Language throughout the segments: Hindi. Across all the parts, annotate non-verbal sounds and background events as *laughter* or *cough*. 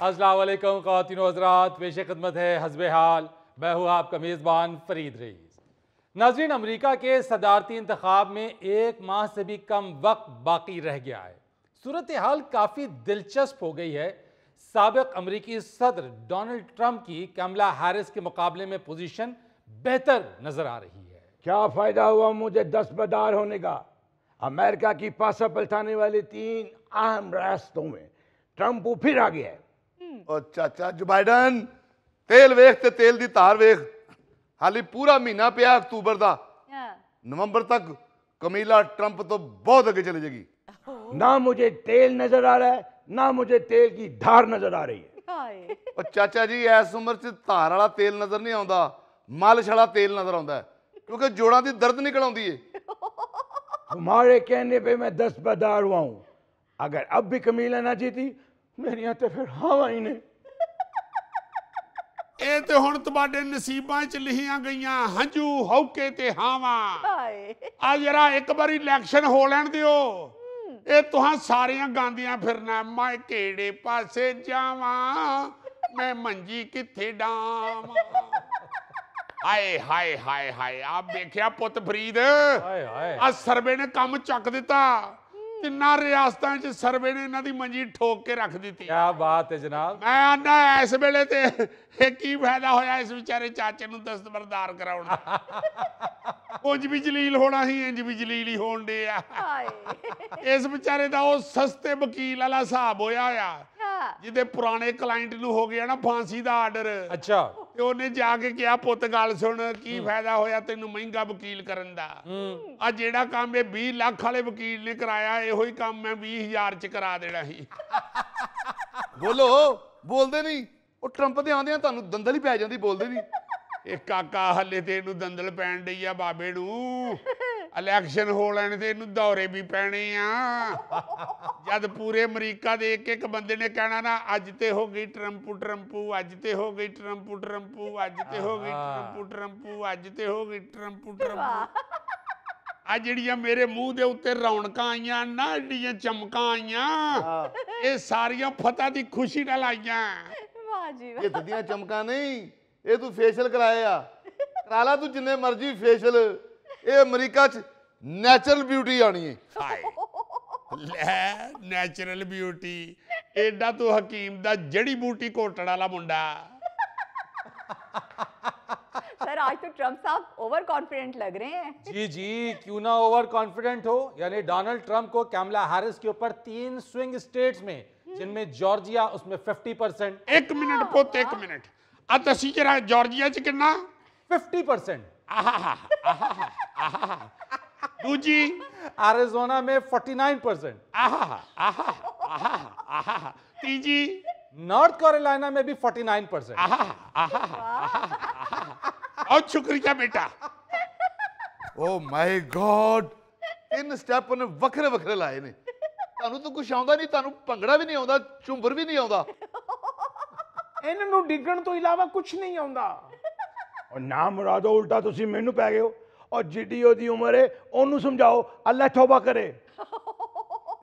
असलम खातिन हजरात, पेश खदमत है, हसब हाल। मैं हूँ आपका मेज़बान फरीद रईस। नाजरीन, अमरीका के सदारती इंतखब में एक माह से भी कम वक्त बाकी रह गया है। सूरत हाल काफ़ी दिलचस्प हो गई है। सबक अमरीकी सदर डोनल्ड ट्रंप की कमला हैरिस के मुकाबले में पोजीशन बेहतर नज़र आ रही है। क्या फ़ायदा हुआ मुझे दस बदार होने का? अमेरिका की पासा पलटाने वाले तीन अहम रास्तों में ट्रंप फिर आ गया है। ਉਹ ਚਾਚਾ ਜੋ ਬਾਈਡਨ ਤੇਲ ਵੇਖ ਤੇ ਤੇਲ ਦੀ ਧਾਰ ਵੇਖ ਹਾਲੀ ਪੂਰਾ ਮਹੀਨਾ ਪਿਆ ਅਕਤੂਬਰ ਦਾ ਨਵੰਬਰ ਤੱਕ ਕਮੀਲਾ ਟਰੰਪ ਤੋਂ ਬਹੁਤ ਅੱਗੇ ਚਲੇ ਜਾਏਗੀ ना मुझे तेल नजर आ रहा है ना मुझे तेल की धार नजर आ रही है ਹਾਏ ਉਹ ਚਾਚਾ ਜੀ ਇਸ ਉਮਰ 'ਚ ਧਾਰ ਵਾਲਾ ਤੇਲ ਨਜ਼ਰ ਨਹੀਂ ਆਉਂਦਾ ਮਾਲਿਸ਼ ਵਾਲਾ ਤੇਲ ਨਜ਼ਰ ਆਉਂਦਾ ਹੈ ਕਿਉਂਕਿ ਜੋੜਾਂ ਦੀ ਦਰਦ ਨਿਕਲ ਆਉਂਦੀ ਏ तुम्हारे कहने पे मैं दस बदार हुआ हूं अगर अब भी कमीला ना जीती ਮੇਰੀਆਂ ਤੇ ਫਿਰ ਹਾਵਾਂ ਹੀ ਨੇ। *laughs* ਇਹ ਤੇ ਹੁਣ ਤੁਹਾਡੇ ਨਸੀਬਾਂ 'ਚ ਲਿਖੀਆਂ ਗਈਆਂ ਹੰਝੂ ਹੌਕੇ ਤੇ ਹਾਵਾਂ। ਆ ਜਰਾ ਇੱਕ ਵਾਰੀ ਇਲੈਕਸ਼ਨ ਹੋ ਲੈਣ ਦਿਓ। ਇਹ ਤੁਹਾਂ ਸਾਰੀਆਂ ਗਾਂਦੀਆਂ ਫਿਰਨਾ ਮੈਂ ਕਿਹੜੇ ਪਾਸੇ ਜਾਵਾਂ? ਮੈਂ ਮੰਜੀ ਕਿੱਥੇ ਡਾਵਾਂ? ਹਾਏ ਹਾਏ ਹਾਏ ਹਾਏ ਆਪ ਵੇਖਿਆ ਪੁੱਤ ਫਰੀਦ? ਹਾਏ ਹਾਏ। ਆ ਸਰਵੇ ਨੇ ਕੰਮ ਚੱਕ ਦਿੱਤਾ। ਤਿੰਨਾਂ ਰਿਆਸਤਾਂ 'ਚ ਸਰਵੇ ਨੇ ਇਹਨਾਂ ਦੀ ਮੰਜੀ ਠੋਕ ਕੇ ਰੱਖ ਦਿੱਤੀ। ਕੀ ਬਾਤ ਹੈ ਜਨਾਬ। ਮੈਂ ਆਂਦਾ ਇਸ ਵੇਲੇ ਤੇ ਇਹ ਕੀ ਫਾਇਦਾ ਹੋਇਆ ਇਸ ਵਿਚਾਰੇ ਚਾਚੇ ਨੂੰ ਦਸਤਬਰਦਾਰ ਕਰਾਉਣ *laughs* ਕੁਝ ਵੀ ਜਲੀਲ ਹੋਣਾ ਸੀ ਇੰਜ ਵੀ ਜਲੀਲ ਹੀ ਹੋਣ ਦੇ ਆ। ਇਸ ਵਿਚਾਰੇ ਦਾ ਉਹ ਸਸਤੇ ਵਕੀਲ ਵਾਲਾ ਹਿਸਾਬ ਹੋਇਆ ਆ। ਜਿਹਦੇ ਪੁਰਾਣੇ ਕਲਾਇੰਟ ਨੂੰ ਹੋ ਗਿਆ ਨਾ ਫਾਂਸੀ ਦਾ ਆਰਡਰ। ਅੱਛਾ। ਤੇ ਉਹਨੇ ਜਾ ਕੇ ਕਿਹਾ ਪੁੱਤ ਗੱਲ ਸੁਣ ਕੀ ਫਾਇਦਾ ਹੋਇਆ ਤੈਨੂੰ ਮਹਿੰਗਾ ਵਕੀਲ ਕਰਨ ਦਾ? ਆ ਜਿਹੜਾ ਕੰਮ ਇਹ 20 ਲੱਖ ਵਾਲੇ ਵਕੀਲ ਨੇ ਕਰਾਇਆ ਇਹੋ ਹੀ ਕੰਮ ਮੈਂ 20000 ਚ ਕਰਾ ਦੇਣਾ ਸੀ। ਬੋਲੋ ਬੋਲਦੇ ਨਹੀਂ। ਉਹ ਟਰੰਪ ਦੇ ਆਉਂਦਿਆਂ ਤੁਹਾਨੂੰ ਦੰਦਲ ਹੀ ਪੈ ਜਾਂਦੀ ਬੋਲਦੇ ਨਹੀਂ। ਇਹ ਕਾਕਾ ਹੱਲੇ ਤੇ ਇਹਨੂੰ ਦੰਦਲ ਪੈਣ ਡਈ ਆ ਬਾਬੇ ਨੂੰ। *laughs* ਇਲੈਕਸ਼ਨ ਹੋ ਲੈਣ ਤੇ ਇਹਨੂੰ ਦੌਰੇ ਵੀ ਪੈਣੇ ਆ। ਜਦ ਪੂਰੇ ਅਮਰੀਕਾ ਦੇ ਇੱਕ ਇੱਕ ਬੰਦੇ ਨੇ ਕਹਿਣਾ ਨਾ ਅੱਜ ਤੇ ਹੋ ਗਈ ਟਰੰਪੂ ਟਰੰਪੂ ਅੱਜ ਤੇ ਹੋ ਗਈ ਟਰੰਪੂ ਟਰੰਪੂ ਅੱਜ ਤੇ ਹੋ ਗਈ ਟਰੰਪੂ ਟਰੰਪੂ ਅੱਜ ਤੇ ਹੋ ਗਈ ਟਰੰਪੂ ਟਰੰਪੂ। ਆ ਜਿਹੜੀਆਂ ਮੇਰੇ ਮੂੰਹ ਦੇ ਉੱਤੇ ਰੌਣਕਾਂ ਆਈਆਂ ਨਾ ਜਿਹੜੀਆਂ ਚਮਕਾਂ ਆਈਆਂ ਇਹ ਸਾਰੀਆਂ ਫਤਹ ਦੀ ਖੁਸ਼ੀ ਨਾਲ ਆਈਆਂ। ਵਾਹ ਜੀ ਵਾਹ। ਇਹ ਦਦੀਆਂ ਚਮਕਾਂ ਨਹੀਂ। ਇਹ ਤੂੰ ਫੇਸ਼ੀਅਲ ਕਰਾਏ ਆ ਕਰਾ ਲਾ ਤੂੰ ਜਿੰਨੇ ਮਰਜ਼ੀ ਫੇਸ਼ੀਅਲ ਇਹ ਅਮਰੀਕਾ 'ਚ ਨੈਚੁਰਲ ਬਿਊਟੀ ਆਣੀ ਏ ਹਾਏ ਲੈ ਨੈਚੁਰਲ ਬਿਊਟੀ ਐਡਾ ਤੂੰ ਹਕੀਮ ਦਾ ਜੜੀ ਬੂਟੀ ਘੋਟਣ ਵਾਲਾ ਮੁੰਡਾ सर आज तो ट्रम्प साहब ओवर कॉन्फिडेंट लग रहे हैं जी जी क्यों ना ओवर कॉन्फिडेंट हो यानी डोनाल्ड ट्रंप को कैमला हैरिस के ऊपर तीन स्विंग स्टेट्स में जिनमें जॉर्जिया उसमें 50 परसेंट ਇੱਕ ਮਿੰਟ ਪੁੱਤ ਇੱਕ ਮਿੰਟ दसी जरा जॉर्जिया कि फिफ्टी परसेंट दूजी एरिजोना में फोर्टी नाइन परसेंट तीजी नॉर्थ कैरोलिना में भी फोर्टी नाइन परसेंट और शुक्रिया बेटा ओ माय गॉड तीन स्टेप उन्हें वखरे वखरे लाए ने तो कुछ आंदा नहीं तुम भंगड़ा भी नहीं आता झूमर भी नहीं आता ਇਹਨਾਂ ਨੂੰ ਡਿੱਗਣ ਤੋਂ ਇਲਾਵਾ ਕੁਝ ਨਹੀਂ ਆਉਂਦਾ। ਔਰ ਨਾ ਮੁਰਾਦੋ ਉਲਟਾ ਤੁਸੀਂ ਮੈਨੂੰ ਪੈ ਗਏ ਹੋ। ਔਰ ਜਿੱਡੀ ਉਹਦੀ ਉਮਰ ਹੈ ਉਹਨੂੰ ਸਮਝਾਓ ਅੱਲਾ ਤੌਬਾ ਕਰੇ।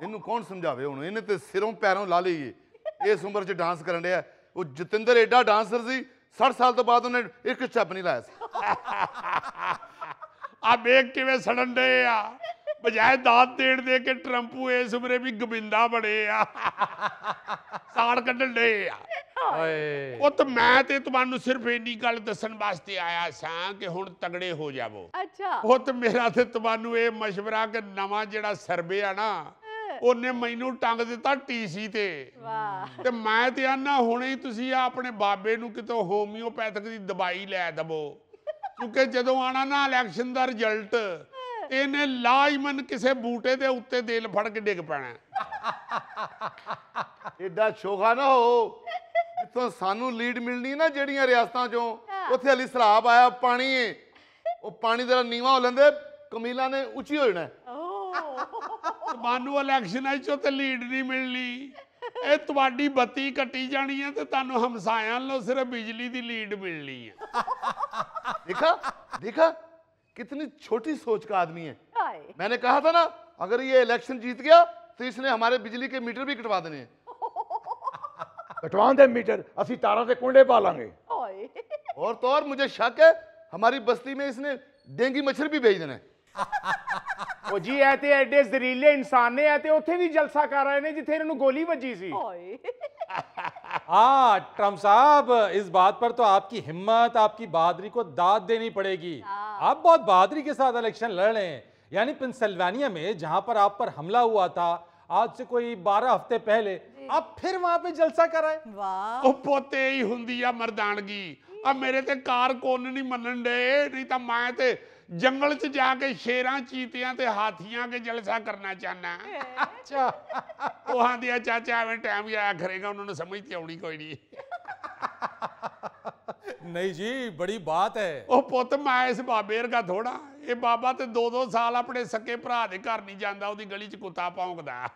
ਇਹਨੂੰ ਕੌਣ ਸਮਝਾਵੇ ਹੁਣ? ਇਹਨੇ ਤੇ ਸਿਰੋਂ ਪੈਰੋਂ ਲਾ ਲਈਏ ਇਸ ਉਮਰ 'ਚ ਡਾਂਸ ਕਰਨ ਡਿਆ। ਉਹ ਜਤਿੰਦਰ ਐਡਾ ਡਾਂਸਰ ਸੀ 60 ਸਾਲ ਤੋਂ ਬਾਅਦ ਉਹਨੇ ਇੱਕ ਸਟੈਪ ਨਹੀਂ ਲਾਇਆ ਸੀ। ਆ ਵੇਖ ਕਿਵੇਂ ਸੜਨ ਦੇ ਆ। ਬਜਾਏ ਦਾਤ ਦੇਣ ਦੇ ਕੇ ਟਰੰਪੂ ਇਸ ਉਮਰੇ ਵੀ ਗੋਬਿੰਦਾ ਬਣੇ ਆ। ਸਾੜ ਕੱਢਣ ਦੇ ਆ। ਉਹ ਤਾਂ ਮੈਂ ਤੇ ਤੁਹਾਨੂੰ ਸਿਰਫ ਇੰਨੀ ਗੱਲ ਦੱਸਣ ਵਾਸਤੇ ਆਇਆ ਸਾਂ ਕਿ ਹੁਣ ਤਗੜੇ ਹੋ ਜਾਵੋ। ਅੱਛਾ। ਉਹ ਤੇ ਮੇਰਾ ਤੇ ਤੁਹਾਨੂੰ ਇਹ ਮਸ਼ਵਰਾ ਕਿ ਨਵਾਂ ਜਿਹੜਾ ਸਰਵੇ ਆ ਨਾ ਉਹਨੇ ਮੈਨੂੰ ਟੰਗ ਦਿੱਤਾ ਟੀਸੀ ਤੇ। ਵਾਹ। ਤੇ ਮੈਂ ਤੇ ਆਨਾ ਹੁਣੇ ਹੀ ਤੁਸੀਂ ਆ ਆਪਣੇ ਬਾਬੇ ਨੂੰ ਕਿਤੋਂ ਹੋਮਿਓਪੈਥਿਕ ਦੀ ਦਵਾਈ ਲੈ ਦਵੋ। ਕਿਉਂਕਿ ਜਦੋਂ ਆਣਾ ਨਾ ਇਲੈਕਸ਼ਨ ਦਾ ਰਿਜ਼ਲਟ ਇਹਨੇ ਲਾਜ਼ਮਨ ਕਿਸੇ ਬੂਟੇ ਦੇ ਉੱਤੇ ਦਿਲ ਫੜ ਕੇ ਡਿੱਗ ਪੈਣਾ। ਐਡਾ ਸ਼ੋਖਾ ਨਾ ਹੋ। ਜਿੱਥੋਂ ਸਾਨੂੰ ਲੀਡ ਮਿਲਣੀ ਨਾ ਜਿਹੜੀਆਂ ਰਿਆਸਤਾਂ ਚੋਂ ਉੱਥੇ ਅਲੀ ਸਰਾਬ ਆਇਆ ਪਾਣੀ ਏ। ਉਹ ਪਾਣੀ ਦਾ ਨੀਵਾ ਹੋ ਲੈਂਦੇ ਕਮੀਲਾ ਨੇ ਉੱਚੀ ਹੋ ਜਾਣਾ। ਮਾਨੂ ਇਲੈਕਸ਼ਨਾਂ ਚੋਂ ਤੇ ਲੀਡ ਨਹੀਂ ਮਿਲਣੀ। ਇਹ ਤੁਹਾਡੀ ਬੱਤੀ ਕੱਟੀ ਜਾਣੀ ਹੈ ਤੇ ਤੁਹਾਨੂੰ ਹਮਸਾਇਆਂ ਲੋ ਸਿਰਫ ਬਿਜਲੀ ਦੀ ਲੀਡ ਮਿਲਣੀ ਹੈ ਦੇਖਾ ਦੇਖਾ। कितनी छोटी सोच का आदमी है हाय मैंने कहा था ना अगर ये इलेक्शन जीत गया तो इसने हमारे बिजली के मीटर भी कटवा देने हैं *laughs* ਕਟਵਾਉਣ ਦੇ ਮੀਟਰ ਅਸੀਂ ਤਾਰਾਂ ਤੇ ਕੁੰਡੇ ਪਾ ਲਾਂਗੇ ओए और तो और मुझे शक है हमारी बस्ती में इसने डेंगी मच्छर भी भेज देना है ਉਹ ਜੀ ਇਹ ਤੇ ਐਡੇ ਜ਼ਰੀਲੇ ਇਨਸਾਨ ਨੇ ਇਹ ਤੇ ਉੱਥੇ ਵੀ ਜਲਸਾ ਕਰ ਰਹੇ ਨੇ ਜਿੱਥੇ ਇਹਨਾਂ ਨੂੰ ਗੋਲੀ ਵੱਜੀ ਸੀ ओए हाँ ट्रंप साहब इस बात पर तो आपकी हिम्मत आपकी बहादरी को दाद देनी पड़ेगी। हाँ। आप बहुत बहादरी के साथ इलेक्शन लड़ रहे हैं। यानी पेंसिल्वानिया में जहाँ पर आप पर हमला हुआ था आज से कोई बारह हफ़्ते पहले आप फिर वहाँ पे जलसा कराए। वाह। पोते ही होंगी मरदानगी। अब मेरे ते कार कौन नहीं मनन डे नहीं तो मैं ਜੰਗਲ 'ਚ ਜਾ ਕੇ ਸ਼ੇਰਾਂ ਚੀਤਿਆਂ ਤੇ ਹਾਥੀਆਂ ਕੇ ਜਲਸਾ ਕਰਨਾ ਚਾਹਨਾ ਅੱਛਾ। ਉਹ ਆਂਦੇ ਆ ਚਾਚਾ ਐਵੇਂ ਟਾਈਮ ਆਇਆ ਕਰੇਗਾ ਉਹਨਾਂ ਨੂੰ ਸਮਝ ਤੇ ਆਉਣੀ ਕੋਈ ਨਹੀਂ ਨਹੀਂ ਜੀ ਬੜੀ ਬਾਤ ਹੈ। ਉਹ ਪੁੱਤ ਮੈਂ ਇਸ ਬਾਬੇ ਵਰਗਾ ਥੋੜਾ ਇਹ ਬਾਬਾ ਤੇ 2-2 ਸਾਲ ਆਪਣੇ ਸਕੇ ਭਰਾ ਦੇ ਘਰ ਨਹੀਂ ਜਾਂਦਾ ਉਹਦੀ ਗਲੀ 'ਚ ਕੁੱਤਾ ਭੌਂਕਦਾ।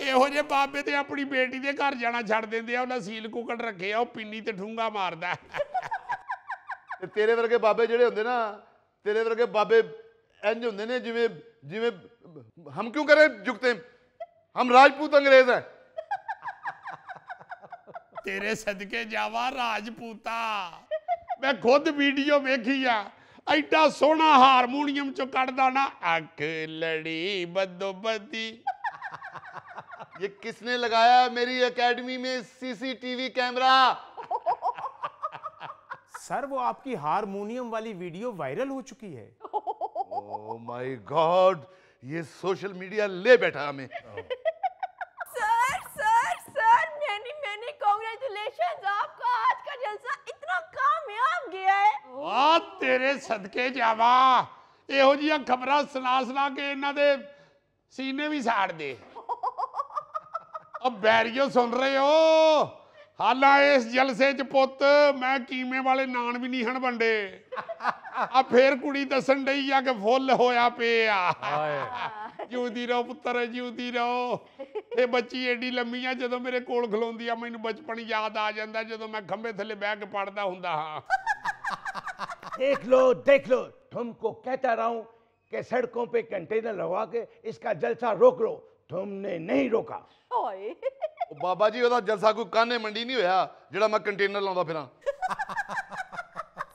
ਇਹੋ ਜੇ ਬਾਬੇ ਤੇ ਆਪਣੀ ਬੇਟੀ ਦੇ ਘਰ ਜਾਣਾ ਛੱਡ ਦਿੰਦੇ ਆ ਉਹਨਾਂ ਸੀਲ ਕੁਕੜ ਰੱਖੇ ਆ ਉਹ ਪਿੰਨੀ ਤੇ ਠੂੰਗਾ ਮਾਰਦਾ। ਤੇ ਤੇਰੇ ਵਰਗੇ ਬਾਬੇ ਜਿਹੜੇ ਹੁੰਦੇ ਨਾ ਤੇਰੇ ਵਰਗੇ ਬਾਬੇ ਇੰਜ ਹੁੰਦੇ ਨੇ ਜਿਵੇਂ ਜਿਵੇਂ ਹਮ ਕਿਉਂ ਕਰੇ ਝੁਕਤੇ ਹਮ ਰਾਜਪੂਤ ਅੰਗਰੇਜ਼ ਹੈ ਤੇਰੇ ਸਦਕੇ ਜਾਵਾ ਰਾਜਪੂਤਾ ਮੈਂ ਖੁਦ ਵੀਡੀਓ ਵੇਖੀ ਆ ਐਡਾ ਸੋਹਣਾ ਹਾਰਮੋਨੀਅਮ ਚੋਂ ਕੱਢਦਾ ਨਾ ਅੱਖ ਲੜੀ ਬਦੋਬਦੀ ये किसने लगाया मेरी एकेडमी में सीसीटीवी कैमरा सर वो आपकी हारमोनियम वाली वीडियो वायरल हो चुकी है ओ माय गॉड ये सोशल मीडिया ले बैठा हमें sir sir sir many many congratulations आपका आज का जलसा इतना कामयाब गया है ਆ ਤੇਰੇ ਸਦਕੇ ਜਾਵਾ ਇਹੋ ਜੀਆਂ ਖਬਰਾਂ ਸੁਣਾ ਸੁਣਾ ਕੇ ਇਹਨਾਂ ਦੇ ਸੀਨੇ ਵੀ ਸਾੜ ਦੇ ਉਹ ਬੈਰੀਓ ਸੁਣ ਰਹੇ ਹੋ ਹਾਲਾਂ ਇਸ ਜਲਸੇ ਚ ਪੁੱਤ ਮੈਂ ਕੀਮੇ ਵਾਲੇ ਨਾਨ ਵੀ ਨਹੀਂ ਹਨ ਵੰਡੇ ਆ ਫੇਰ ਕੁੜੀ ਦੱਸਣ ਡਈ ਆ ਕਿ ਫੁੱਲ ਹੋਇਆ ਪਿਆ हाय ਜਿਉਂਦੀ ਰਹੋ ਪੁੱਤਰ ਜਿਉਂਦੀ ਰਹੋ ਇਹ ਬੱਚੀ ਏਡੀ ਲੰਮੀ ਆ ਜਦੋਂ ਮੇਰੇ ਕੋਲ ਖਲੋਂਦੀ ਆ ਮੈਨੂੰ ਬਚਪਨ ਯਾਦ ਆ ਜਾਂਦਾ ਜਦੋਂ ਮੈਂ ਖੰਭੇ ਥੱਲੇ ਬਹਿ ਕੇ ਪੜਦਾ ਹੁੰਦਾ ਹਾਂ देख लो देख लो तुमको कहता रहा हूं कि सड़कों पे कंटेनर लगवा के इसका जलसा रोक लो तुमने नहीं रोका ओए ਉਹ ਬਾਬਾ ਜੀ ਉਹਦਾ ਜਲਸਾ ਕੋਈ ਕਾਨੇ ਮੰਡੀ ਨਹੀਂ ਹੋਇਆ ਜਿਹੜਾ ਮੈਂ ਕੰਟੇਨਰ ਲਾਉਂਦਾ ਫਿਰਾਂ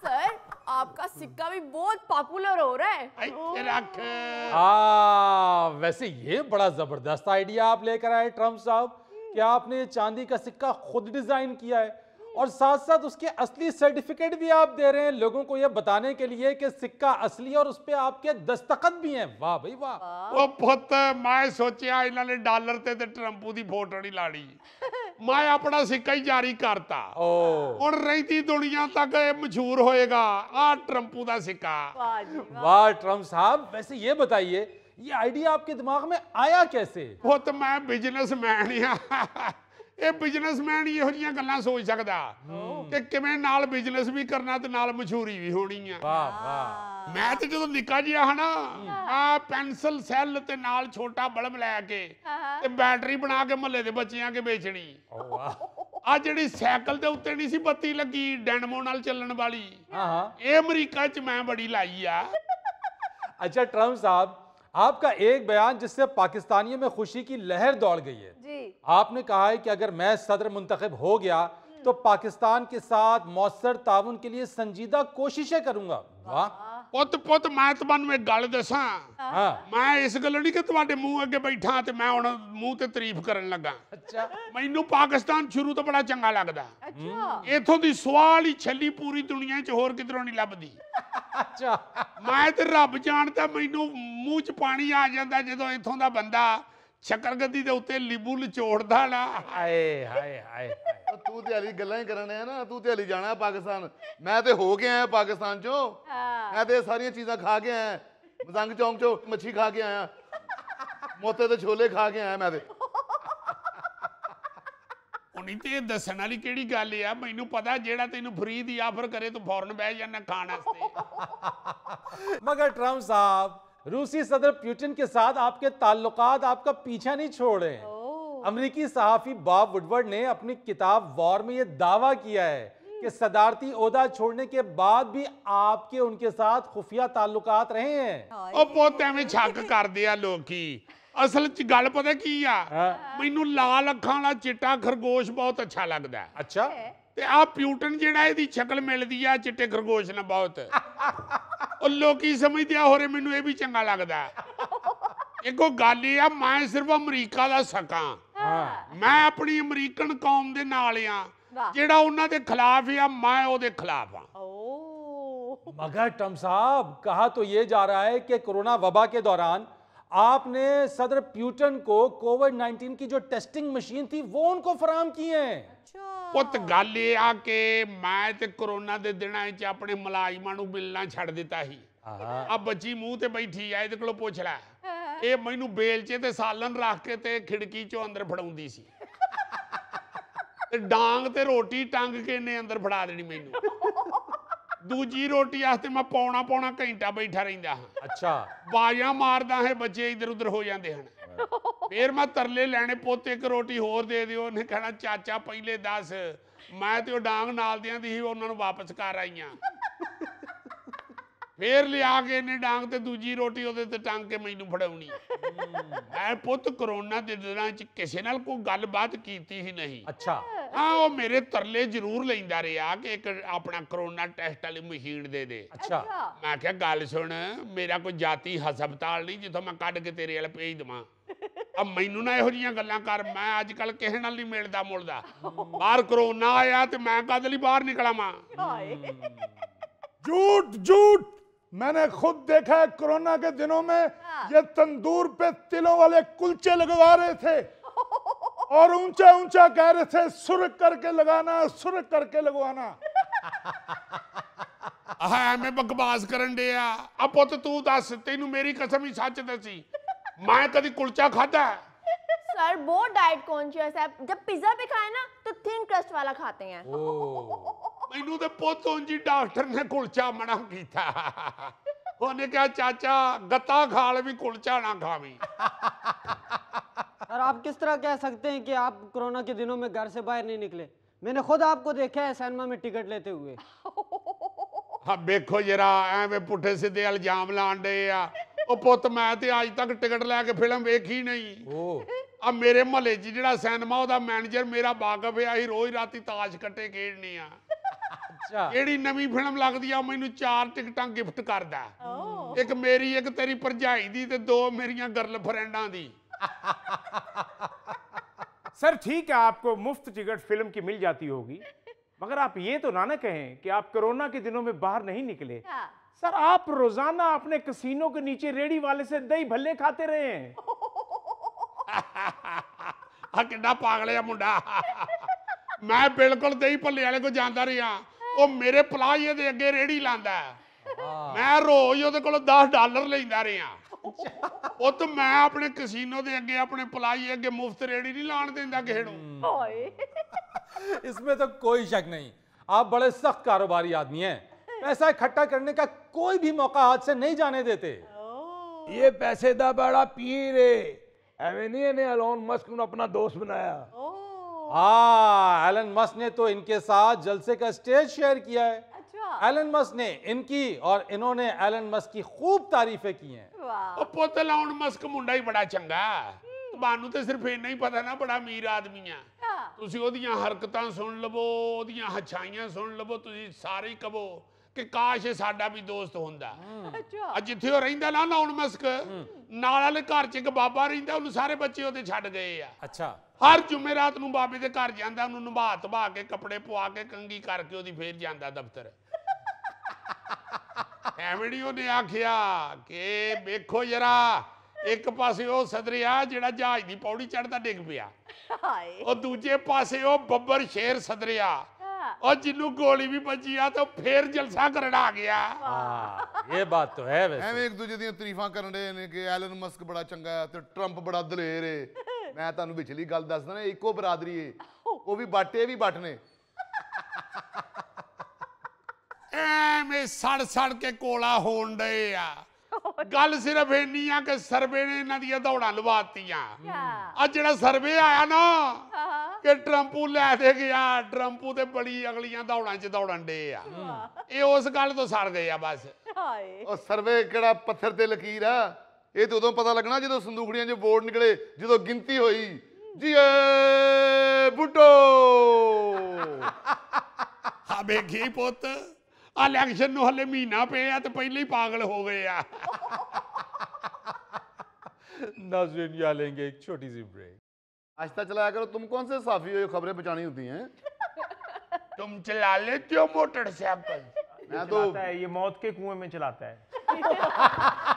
सर आपका सिक्का भी बहुत पॉपुलर हो रहा है ਇੱਥੇ ਰੱਖ आ, वैसे ये बड़ा जबरदस्त आइडिया आप लेकर आए ट्रम्प साहब कि आपने ये चांदी का सिक्का खुद डिजाइन किया है और साथ साथ उसके असली सर्टिफिकेट भी आप दे रहे हैं लोगों को ये बताने के लिए कि सिक्का असली है और उस पे आपके दस्तखत भी हैं वाह भाई वाह ਉਹ ਪੁੱਤ ਮੈਂ ਸੋਚਿਆ ਇਹਨਾਂ ਨੇ ਡਾਲਰ ਤੇ ਤੇ ਟਰੰਪੂ ਦੀ ਫੋਟੋ ਨਹੀਂ ਲਾਣੀ ਮੈਂ ਆਪਣਾ ਸਿੱਕਾ ਹੀ ਜਾਰੀ ਕਰਤਾ ओ ਹੁਣ ਰਹਿੰਦੀ ਦੁਨੀਆ ਤੱਕ ਇਹ ਮਸ਼ਹੂਰ ਹੋਏਗਾ ਆ ਟਰੰਪੂ ਦਾ ਸਿੱਕਾ वाह जी वाह वाह ट्रम्प साहब वैसे ये बताइए ये आइडिया आपके दिमाग में आया कैसे ਪੁੱਤ ਮੈਂ ਬਿਜ਼ਨਸਮੈਨ ਆ ਇਹ ਬਿਜ਼ਨਸਮੈਨ ਇਹੋ ਜੀਆਂ ਗੱਲਾਂ ਸੋਚ ਸਕਦਾ। ਕਿ ਕਿਵੇਂ ਨਾਲ ਬਿਜ਼ਨਸ ਵੀ ਕਰਨਾ ਤੇ ਨਾਲ ਮਸ਼ਹੂਰੀ ਵੀ ਹੋਣੀ ਆ। ਵਾਹ ਵਾਹ। ਮੈਂ ਤੇ ਜਦੋਂ ਨਿੱਕਾ ਜਿਹਾ ਹਨਾ ਆ ਪੈਨਸਲ ਸੈੱਲ ਤੇ ਨਾਲ ਛੋਟਾ ਬਲਬ ਲੈ ਕੇ ਤੇ ਬੈਟਰੀ ਬਣਾ ਕੇ ਮਹੱਲੇ ਦੇ ਬੱਚਿਆਂ ਕੇ ਵੇਚਣੀ। ਆ ਜਿਹੜੀ ਸਾਈਕਲ ਦੇ ਉੱਤੇ ਨਹੀਂ ਸੀ ਬੱਤੀ ਲੱਗੀ ਡੈਨਮੋ ਨਾਲ ਚੱਲਣ ਵਾਲੀ। ਇਹ ਅਮਰੀਕਾ 'ਚ ਮੈਂ ਬੜੀ ਲਾਈ ਆ। ਅੱਛਾ ਟਰੰਪ ਸਾਹਿਬ आपका एक बयान जिससे पाकिस्तानियों में खुशी की लहर दौड़ गई है। जी। आपने कहा है कि अगर मैं सदर मुंतब हो गया तो पाकिस्तान के साथ मौसर ताउन के लिए संजीदा कोशिशें करूँगा। वाह। ਪੁੱਤ ਪੁੱਤ ਮੈਂ ਤੁਹਾਨੂੰ ਇੱਕ ਗੱਲ ਦੱਸਾਂ। ਮੈਂ ਇਸ ਗੱਲ ਨਹੀਂ ਕਿ ਤੁਹਾਡੇ ਮੂੰਹ ਅੱਗੇ ਬੈਠਾ ਤੇ ਮੈਂ ਹੁਣ ਮੂੰਹ ਤੇ ਤਾਰੀਫ ਕਰਨ ਲੱਗਾ। ਅੱਛਾ। ਮੈਨੂੰ ਪਾਕਿਸਤਾਨ ਸ਼ੁਰੂ ਤੋਂ ਬੜਾ ਚੰਗਾ ਲੱਗਦਾ। ਅੱਛਾ। ਇੱਥੋਂ ਦੀ ਸਵਾਲ ਹੀ ਛੱਲੀ ਪੂਰੀ ਦੁਨੀਆ 'ਚ ਹੋਰ ਕਿਧਰੋਂ ਨਹੀਂ ਲੱਭਦੀ। ਅੱਛਾ। ਮੈਂ ਤੇ ਰੱਬ ਜਾਣਦਾ ਮੈਨੂੰ ਮੂੰਹ 'ਚ ਪਾਣੀ ਆ ਜਾਂਦਾ ਜਦੋਂ ਇੱਥੋਂ ਦਾ ਬੰਦਾ ਸ਼ਕਰਗੰਦੀ ਦੇ ਉੱਤੇ ਲੀਬੂ ਲਿਚੋੜਦਾ ਨਾ ਹਾਏ ਹਾਏ ਹਾਏ ਉਹ ਤੂੰ ਤੇ ਹਲੀ ਗੱਲਾਂ ਹੀ ਕਰਨ ਆ ਨਾ ਤੂੰ ਤੇ ਹਲੀ ਜਾਣਾ ਪਾਕਿਸਤਾਨ ਮੈਂ ਤੇ ਹੋ ਕੇ ਆਇਆ ਪਾਕਿਸਤਾਨ ਚੋਂ ਮੈਂ ਤੇ ਇਹ ਸਾਰੀਆਂ ਚੀਜ਼ਾਂ ਖਾ ਕੇ ਆਇਆ ਮਜ਼ੰਗ ਚੌਂਕ ਚੋਂ ਮੱਛੀ ਖਾ ਕੇ ਆਇਆ ਮੋਤੇ ਤੇ ਛੋਲੇ ਖਾ ਕੇ ਆਇਆ ਮੈਂ ਤੇ ਹੁਣੀ ਤੇ ਦੱਸਣ ਵਾਲੀ ਕਿਹੜੀ ਗੱਲ ਆ ਮੈਨੂੰ ਪਤਾ ਜਿਹੜਾ ਤੈਨੂੰ ਫਰੀ ਦੀ ਆਫਰ ਕਰੇ ਤੂੰ ਫੌਰਨ ਬਹਿ ਜਾਣਾ ਖਾਣ ਵਾਸਤੇ ਮਗਰ ਟਰੰਪ ਸਾਹਿਬ रूसी सदर पुतिन के साथ आपके ताल्लुकात आपका पीछा नहीं छोड़े हैं अमरीकी सहाफी बॉब वुडवर्ड ने अपनी किताब वॉर में यह दावा किया है कि सदारती ओहदा छोड़ने के बाद भी आपके उनके साथ खुफिया ताल्लुकात रहे हैं ਉਹ ਪੁੱਤ ਐਵੇਂ ਛੱਕ *laughs* ਕਰਦੇ ਆ ਲੋਕੀ ਅਸਲ 'ਚ ਗੱਲ ਪਤਾ ਕੀ ਆ ਹਾਂ। ਮੈਨੂੰ ਲਾਲ ਅੱਖਾਂ ਵਾਲਾ ਚਿੱਟਾ ਖਰਗੋਸ਼ ਬਹੁਤ ਅੱਛਾ ਲੱਗਦਾ ਹੈ। अच्छा ਤੇ ਆ ਪਿਊਟਨ ਜਿਹੜਾ ਇਹਦੀ ਸ਼ਕਲ ਮਿਲਦੀ ਆ ਚਿੱਟੇ ਖਰਗੋਸ਼ ਨਾਲ ਬਹੁਤ ਉਹ ਲੋਕੀ ਸਮਝਦੇ ਆ ਹੋਰੇ ਮੈਨੂੰ ਇਹ ਵੀ ਚੰਗਾ ਲੱਗਦਾ *laughs* ਇੱਕੋ ਗੱਲ ਇਹ ਆ ਮੈਂ ਸਿਰਫ ਅਮਰੀਕਾ ਦਾ ਸਕਾਂ हाँ ਮੈਂ ਆਪਣੀ ਅਮਰੀਕਨ ਕੌਮ ਦੇ ਨਾਲ ਆ ਵਾਹ। ਜਿਹੜਾ ਉਹਨਾਂ ਦੇ ਖਿਲਾਫ ਆ ਮੈਂ ਉਹਦੇ ਖਿਲਾਫ ਆ ओह मगर ट्रम्प साहब कहा तो ये जा रहा है कि कोरोना वबा के दौरान आपने सदर प्यूटन को कोविड 19 की जो टेस्टिंग मशीन थी वो उनको फराम की है अच्छा ਪੁੱਤ ਗੱਲ ਇਹ ਆ ਕਿ ਮੈਂ ਤੇ ਕਰੋਨਾ ਦੇ ਦਿਨਾਂ 'ਚ ਆਪਣੇ ਮੁਲਾਜ਼ਮਾਂ ਨੂੰ ਮਿਲਣਾ ਛੱਡ ਦਿੱਤਾ ਸੀ। ਆਹ। ਬੱਚੀ ਮੂੰਹ ਤੇ ਬੈਠੀ ਆ ਇਹਦੇ ਕੋਲੋਂ ਪੁੱਛ ਲੈ। ਇਹ ਮੈਨੂੰ ਬੇਲ 'ਚ ਤੇ ਸਾਲਨ ਰੱਖ ਕੇ ਤੇ ਖਿੜਕੀ 'ਚੋਂ ਅੰਦਰ ਫੜਾਉਂਦੀ ਸੀ। ਤੇ ਡਾਂਗ ਤੇ ਰੋਟੀ ਟੰਗ ਕੇ ਇਹਨੇ ਅੰਦਰ ਫੜਾ ਦੇਣੀ ਮੈਨੂੰ। ਦੂਜੀ ਰੋਟੀ ਆਸਤੇ ਮੈਂ ਪੌਣਾ ਪੌਣਾ ਘੰਟਾ ਬੈਠਾ ਰਹਿੰਦਾ ਹਾਂ। ਅੱਛਾ। ਬਾਜ਼ਾਂ ਮਾਰਦਾ ਹੈ ਬੱਚੇ ਇਧਰ ਉਧਰ ਹੋ ਜਾਂਦੇ ਹਨ। ਫੇਰ ਮੈਂ ਤਰਲੇ ਲੈਣੇ ਪੋਤੇ ਇੱਕ ਰੋਟੀ ਹੋਰ ਦੇ ਦਿਓ। ਉਹਨੇ ਕਹਿਣਾ ਚਾਚਾ ਪਹਿਲੇ ਦੱਸ ਮੈਂ ਤੇ ਉਹ ਡਾਂਗ ਨਾਲ ਦਿਆਂ ਦੀ ਸੀ ਉਹਨਾਂ ਨੂੰ ਵਾਪਸ ਕਰ ਆਈਆਂ। ਫੇਰ ਲਿਆ ਕੇ ਇਹਨੇ ਡਾਂਗ ਤੇ ਦੂਜੀ ਰੋਟੀ ਉਹਦੇ ਤੇ ਟੰਗ ਕੇ ਮੈਨੂੰ ਫੜਾਉਣੀ। ਮੈਂ ਪੁੱਤ ਕਰੋਨਾ ਦੇ ਦਿਨਾਂ 'ਚ ਕਿਸੇ ਨਾਲ ਕੋਈ ਗੱਲਬਾਤ ਕੀਤੀ ਹੀ ਨਹੀਂ। ਅੱਛਾ। ਹਾਂ ਉਹ ਮੇਰੇ ਤਰਲੇ ਜ਼ਰੂਰ ਲੈਂਦਾ ਰਿਹਾ ਕਿ ਇੱਕ ਆਪਣਾ ਕਰੋਨਾ ਟੈਸਟ ਵਾਲੀ ਮਸ਼ੀਨ ਦੇ ਦੇ। ਅੱਛਾ। ਮੈਂ ਕਿਹਾ ਗੱਲ ਸੁਣ ਮੇਰਾ ਕੋਈ ਜਾਤੀ ਹਸਪਤਾਲ ਨਹੀਂ ਜਿੱਥੋਂ ਮੈਂ ਕੱਢ ਕੇ ਤੇਰੇ ਵਾਲੇ ਭੇਜ ਦਵਾਂ। ਆ ਮੈਨੂੰ ਨਾ ਇਹੋ ਜੀਆਂ ਗੱਲਾਂ ਕਰ ਮੈਂ ਅੱਜ ਕੱਲ ਕਿਸੇ ਨਾਲ ਨਹੀਂ ਮਿਲਦਾ ਮੁਲਦਾ ਬਾਹਰ ਕਰੋਨਾ ਆਇਆ ਤੇ ਮੈਂ ਕਦ ਲਈ ਬਾਹਰ ਨਿਕਲਾਵਾਂ हाय झूठ झूठ मैंने खुद देखा है कोरोना के दिनों में ये तंदूर पे तिलों वाले कुलचे लगवा रहे थे और ऊंचा ऊंचा कह रहे थे सुर करके लगाना सुर करके लगवाना ਆਹ ਐਵੇਂ ਬਕਵਾਸ ਕਰਨ ਡਿਆ ਆ ਪੁੱਤ ਤੂੰ ਦੱਸ ਤੈਨੂੰ ਮੇਰੀ ਕਸਮ ਹੀ ਸੱਚ ਦੱਸੀ ਮੈਂ ਕਦੀ ਕੁਲਚਾ ਖਾਦਾ सर वो डाइट कॉन्शियस है जब पिज्जा भी खाए ना तो थिन क्रस्ट वाला खाते हैं ओ ਮੈਨੂੰ ਤੇ ਪੁੱਤ ਉਂਜੀ ਡਾਕਟਰ ਨੇ ਕੁਲਚਾ ਮਨਾ ਕੀਤਾ ਉਹਨੇ ਕਿਹਾ ਚਾਚਾ ਗੱਤਾ ਖਾ ਲੈ ਵੀ ਕੁਲਚਾ ਨਾ ਖਾਵੀਂ और आप किस तरह कह सकते हैं कि आप कोरोना के दिनों में घर से बाहर नहीं निकले मैंने खुद आपको देखा है सिनेमा में टिकट लेते हुए ਹਾਂ ਵੇਖੋ ਜਰਾ ਐਵੇਂ ਪੁੱਠੇ ਸਿੱਧੇ ਇਲਜ਼ਾਮ ਲਾਣ ਡੇ ਆ ਉਹ ਪੁੱਤ ਮੈਂ ਤੇ ਅੱਜ ਤੱਕ ਟਿਕਟ ਲੈ ਕੇ ਫਿਲਮ ਵੇਖੀ ਨਹੀਂ ओ ਆ ਮੇਰੇ ਮਹੱਲੇ 'ਚ ਜਿਹੜਾ ਸਿਨੇਮਾ ਉਹਦਾ ਮੈਨੇਜਰ ਮੇਰਾ ਵਾਕਫ ਆ ਅਸੀਂ ਰੋਜ਼ ਰਾਤੀ ਤਾਸ਼ ਕੱਟੇ ਖੇਡਨੇ ਆ अच्छा ਜਿਹੜੀ ਨਵੀਂ ਫਿਲਮ ਲੱਗਦੀ ਆ ਉਹ ਮੈਨੂੰ ਚਾਰ ਟਿਕਟਾਂ ਗਿਫਟ ਕਰਦਾ ਇੱਕ ਮੇਰੀ ਇੱਕ ਤੇਰੀ ਭਰਜਾਈ ਦੀ ਤੇ ਦੋ ਮੇਰੀਆਂ ਗਰਲਫ੍ਰੈਂਡਾਂ ਦੀ सर ठीक है आपको मुफ्त टिकट फिल्म की मिल जाती होगी मगर आप ये तो ना ना कहें कि आप कोरोना के दिनों में बाहर नहीं निकले हाँ। सर आप रोजाना अपने कसीनो के नीचे रेडी वाले से दही भल्ले खाते रहे हैं *laughs* ਆ ਕਿੱਡਾ ਪਾਗਲ ਆ ਮੁੰਡਾ *laughs* ਮੈਂ ਬਿਲਕੁਲ ਦਹੀਂ ਭੱਲੇ ਵਾਲੇ ਕੋ ਜਾਂਦਾ ਰਿਹਾ ਉਹ ਮੇਰੇ ਪਲਾਜ਼ੇ ਦੇ ਅੱਗੇ ਰੇੜੀ ਲਾਂਦਾ ਮੈਂ ਰੋਜ਼ ਉਹਦੇ ਕੋਲੋਂ 10 ਡਾਲਰ ਲੈਂਦਾ ਰਿਹਾ ਉਹ ਤਾਂ ਮੈਂ ਆਪਣੇ ਕਸੀਨੋ ਦੇ ਅੱਗੇ ਆਪਣੇ ਪਲਾਜ਼ੇ ਅੱਗੇ ਮੁਫਤ ਰੇੜੀ ਨਹੀਂ ਲਾਣ ਦਿੰਦਾ ਕਿਸੇ ਨੂੰ हाय इसमें तो कोई शक नहीं आप बड़े सख्त कारोबारी आदमी हैं पैसा इकट्ठा करने का कोई भी मौका हाथ से नहीं जाने देते ये पैसे ਦਾ ਬੜਾ ਪੀਰ ਏ ਐਵੇਂ ਨਹੀਂ ਇਹਨੇ ਅਲੋਨ ਮਸਕ ਨੂੰ ਆਪਣਾ ਦੋਸਤ ਬਣਾਇਆ हाँ एलन मस्क ने तो इनके साथ जलसे का स्टेज शेयर किया है अच्छा एलन मस्क ने इनकी और इन्होंने एलन मस्क की खूब तारीफें की हैं वाह ਉਹ ਪੁੱਤ ਲਾਉਣ ਮਸਕ ਮੁੰਡਾ ਹੀ ਬੜਾ ਚੰਗਾ ਤੁਹਾਨੂੰ ਤੇ ਸਿਰਫ ਇੰਨਾ ਹੀ ਪਤਾ ਨਾ ਬੜਾ ਅਮੀਰ ਆਦਮੀ ਆ हाँ। ਤੁਸੀਂ ਉਹਦੀਆਂ ਹਰਕਤਾਂ ਸੁਣ ਲਵੋ ਉਹਦੀਆਂ ਹਛਾਈਆਂ ਸੁਣ ਲਵੋ ਤੁਸੀਂ ਸਾਰੇ ਹੀ ਕਹੋ ਕਿ ਕਾਸ਼ ਇਹ ਸਾਡਾ ਵੀ ਦੋਸਤ ਹੁੰਦਾ। ਅੱਛਾ। ਜਿੱਥੇ ਉਹ ਰਹਿੰਦਾ ਨਾ ਲਾਉਣ ਮਸਕ ਨਾਲ ਵਾਲੇ ਘਰ 'ਚ ਇੱਕ ਬਾਬਾ ਰਹਿੰਦਾ ਉਹਨੂੰ ਸਾਰੇ ਬੱਚੇ ਉਹਦੇ ਛੱਡ ਗਏ ਆ। ਅੱਛਾ। ਹਰ ਜੁਮੇਰਾਤ ਨੂੰ ਬਾਬੇ ਦੇ ਘਰ ਜਾਂਦਾ ਉਹਨੂੰ ਨਵਾ ਤਵਾ ਕੇ ਕੱਪੜੇ ਪਵਾ ਕੇ ਕੰਗੀ ਕਰਕੇ ਉਹਦੀ ਫੇਰ ਜਾਂਦਾ ਦਫ਼ਤਰ। ਐਵੇਂ ਨੇ ਆਖਿਆ ਕਿ ਵੇਖੋ ਜਰਾ ਇੱਕ ਪਾਸੇ ਉਹ ਸਦਰਿਆ ਜਿਹੜਾ ਜਹਾਜ਼ ਦੀ ਪੌੜੀ ਚੜਦਾ ਡਿੱਗ ਪਿਆ। ਹਾਏ। ਉਹ ਦੂਜੇ ਪਾਸੇ ਉਹ ਬੱਬਰ ਸ਼ੇਰ ਸਦਰਿਆ। हाँ। ਉਹ ਜਿਹਨੂੰ ਗੋਲੀ ਵੀ ਵੱਜੀ ਆ ਤਾਂ ਉਹ ਫੇਰ ਜਲਸਾ ਕਰਨ ਆ ਗਿਆ हाँ ये बात तो है वैसे ਐਵੇਂ ਇੱਕ ਦੂਜੇ ਦੀਆਂ ਤਾਰੀਫਾਂ ਕਰਨ ਦੇ ਨੇ ਕਿ ਐਲਨ ਮਸਕ ਬੜਾ ਚੰਗਾ ਹੈ ਤੇ ਟਰੰਪ ਬੜਾ ਦਲੇਰ ਏ ਮੈਂ ਤੁਹਾਨੂੰ ਵਿਚਲੀ ਗੱਲ ਦੱਸਦਾ ਨਾ ਇੱਕੋ ਬਰਾਦਰੀ ਏ ਉਹ ਵੀ ਬਾਟੇ ਵੀ ਬੱਟ ਨੇ ਐਵੇਂ ਸੜ ਸੜ ਕੇ ਕੋਲਾ ਹੋਣ ਡਏ ਆ ਗੱਲ ਸਿਰਫ ਇੰਨੀ ਆ ਕਿ ਸਰਵੇ ਨੇ ਇਹਨਾਂ ਦੀਆਂ ਦੌੜਾਂ ਲਵਾਤੀਆਂ। ਆ ਜਿਹੜਾ ਸਰਵੇ ਆਇਆ ਨਾ ਕਿ ਟਰੰਪੂ ਲੈ ਦੇ ਗਿਆ ਟਰੰਪੂ ਤੇ ਬੜੀ ਅਗਲੀਆਂ ਦੌੜਾਂ 'ਚ ਦੌੜਨ ਡੇ ਆ। ਇਹ ਉਸ ਗੱਲ ਤੋਂ ਸੜ ਗਏ ਆ ਬਸ। ਹਾਏ। ਉਹ ਸਰਵੇ ਕਿਹੜਾ ਪੱਥਰ ਤੇ ਲਕੀਰ ਆ? ਇਹ ਤੇ ਉਦੋਂ ਪਤਾ ਲੱਗਣਾ ਜਦੋਂ ਸੰਦੂਖੜੀਆਂ 'ਚ ਬੋਰਡ ਨਿਕਲੇ ਜਦੋਂ ਗਿਣਤੀ ਹੋਈ। ਜੀ ਬੁੱਟੋ ਹਾਂ ਬੇਗੀ ਪੁੱਤ। ਇਲੈਕਸ਼ਨ ਨੂੰ ਹਲੇ ਮਹੀਨਾ ਪਿਆ ਤੇ ਪਹਿਲੇ ਹੀ ਪਾਗਲ ਹੋ ਗਏ ਆ नाजरीन यहाँ लेंगे एक छोटी सी ब्रेक आहिस्ता चलाया करो तुम कौन से साफी हो जो खबरें बचानी होती हैं तुम चला लेते हो मोटरसाइकिल मैं तो चलाता है ये मौत के कुएं में चलाता है *laughs*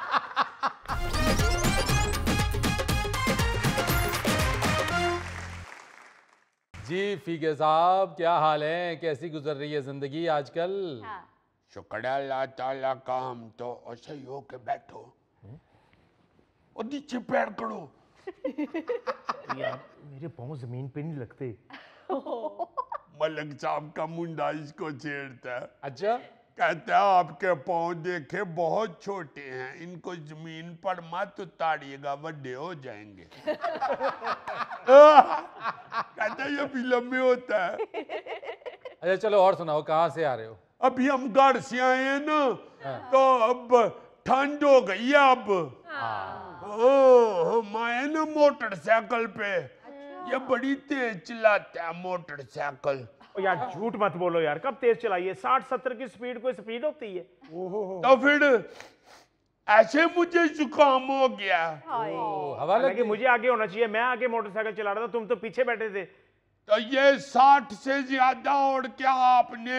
जी फीके साहब क्या हाल है? कैसी गुजर रही है ज़िंदगी आजकल? हाँ। शुक्र अल्लाह ताला का हम तो ऐसे ही होके बैठो। और नीचे पैर करो। *laughs* यार मेरे पाँव ज़मीन पे नहीं लगते। *laughs* मलक साहब का मुंडा इसको छेड़ता है। अच्छा? कहता है आपके पाँव देखे बहुत छोटे हैं इनको ज़मीन पर मत उतारिएगा बड़े हो जाएँगे। *laughs* कहता है ये फ़िल्म में होता है। *laughs* अच्छा चलो और सुनाओ कहाँ से आ रहे हो? अभी हम घर से आए हैं ना तो अब ठंड हो गई है अब। ओ, हम आए ना मोटरसाइकिल पे। अच्छा। ये बड़ी तेज चलाता है मोटरसाइकिल। ओ यार झूठ मत बोलो यार कब तेज चलाइए साठ सत्तर की स्पीड कोई स्पीड होती है? तो फिर ऐसे मुझे जुकाम हो गया। हाय। कि हवा लग मुझे आगे होना चाहिए मैं आगे मोटरसाइकिल चला रहा था तुम तो पीछे बैठे थे। तो ये साठ से ज़्यादा और क्या आपने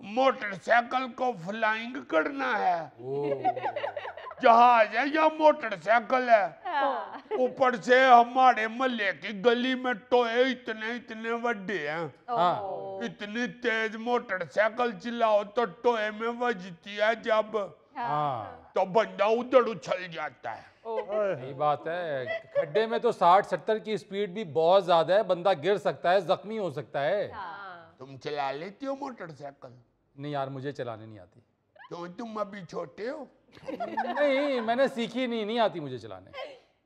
मोटरसाइकिल को फ्लाइंग करना है। जहाज़ है या मोटरसाइकिल है? ऊपर से हमारे मोहल्ले की गली में टोए इतने इतने बड़े हैं। हाँ। इतनी तेज मोटरसाइकिल चलाओ तो टोए में बजती है जब। हाँ। तो बंदा उधर उछल जाता है। यही बात है। खड्डे में तो साठ सत्तर की स्पीड भी बहुत ज़्यादा है। बंदा गिर सकता है जख्मी हो सकता है। तुम चला लेती हो मोटरसाइकिल? नहीं यार मुझे चलाने नहीं आती। क्यों तुम अभी छोटे हो? नहीं मैंने सीखी नहीं नहीं आती मुझे चलाने।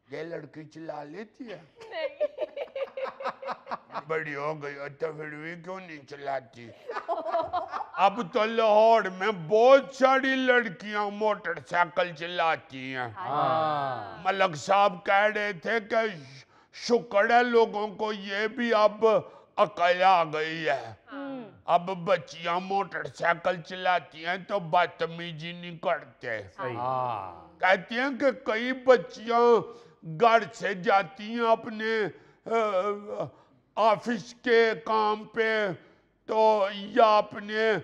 ये लड़की चला लेती है। *laughs* बड़ी हो गई हो तो फिर भी क्यों नहीं चलाती? *laughs* अब तो लाहौर में बहुत सारी लड़कियाँ मोटरसाइकिल चलाती हैं। हाँ। मलक साहब कह रहे थे कि शुक्र है लोगों को ये भी अब अकल आ गई है। अब बच्चियाँ मोटरसाइकिल चलाती हैं तो बदतमीजी नहीं करते। हाँ। कहती हैं कि कई बच्चियाँ घर से जाती हैं अपने ऑफ़िस के काम पे तो या अपने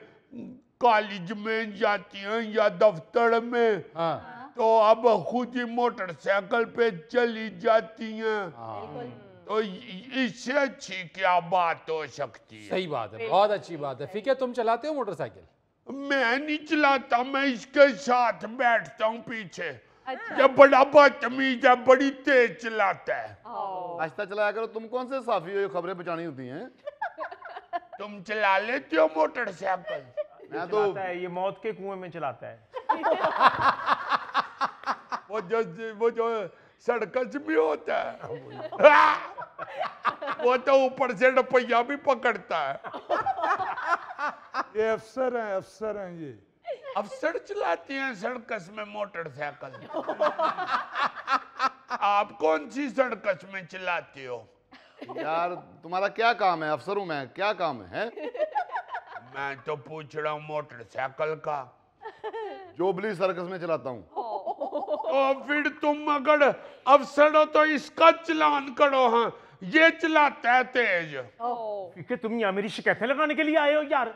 कॉलेज में जाती हैं या दफ्तर में। हाँ। तो अब खुद ही मोटरसाइकिल पे चली जाती हैं। हाँ। तो इससे अच्छी क्या बात हो सकती है? सही बात है बहुत अच्छी बात है। फीके तुम चलाते हो मोटरसाइकिल? मैं नहीं चलाता मैं इसके साथ बैठता हूँ पीछे। अच्छा। ये बड़ा बदतमीज है बड़ी तेज चलाता है। आहिस्ता चलाया करो तुम कौन से साफी हो जो खबरें बचानी होती हैं? *laughs* तुम चला लेते हो मोटरसाइकिल? *laughs* मैं तो चलाता है ये मौत के कुएँ में चलाता है। *laughs* वो जो वो जो सड़कच भी होता है। वो तो ऊपर से रुपया भी पकड़ता है। ये अफसर हैं अफसर हैं ये। अफसर चलाती हैं सर्कस में मोटरसाइकिल। आप कौन सी सर्कस में चलाते हो? यार तुम्हारा क्या काम है? अफसर हूँ मैं क्या काम है, मैं तो पूछ रहा हूँ मोटरसाइकिल का। जोबली सर्कस में चलाता हूँ। फिर तुम अगर अफसर हो तो इसका चलान करो हाँ। ये चलाता है तेज। क्योंकि तुम यहाँ मेरी शिकायतें लगाने के लिए आए हो यार।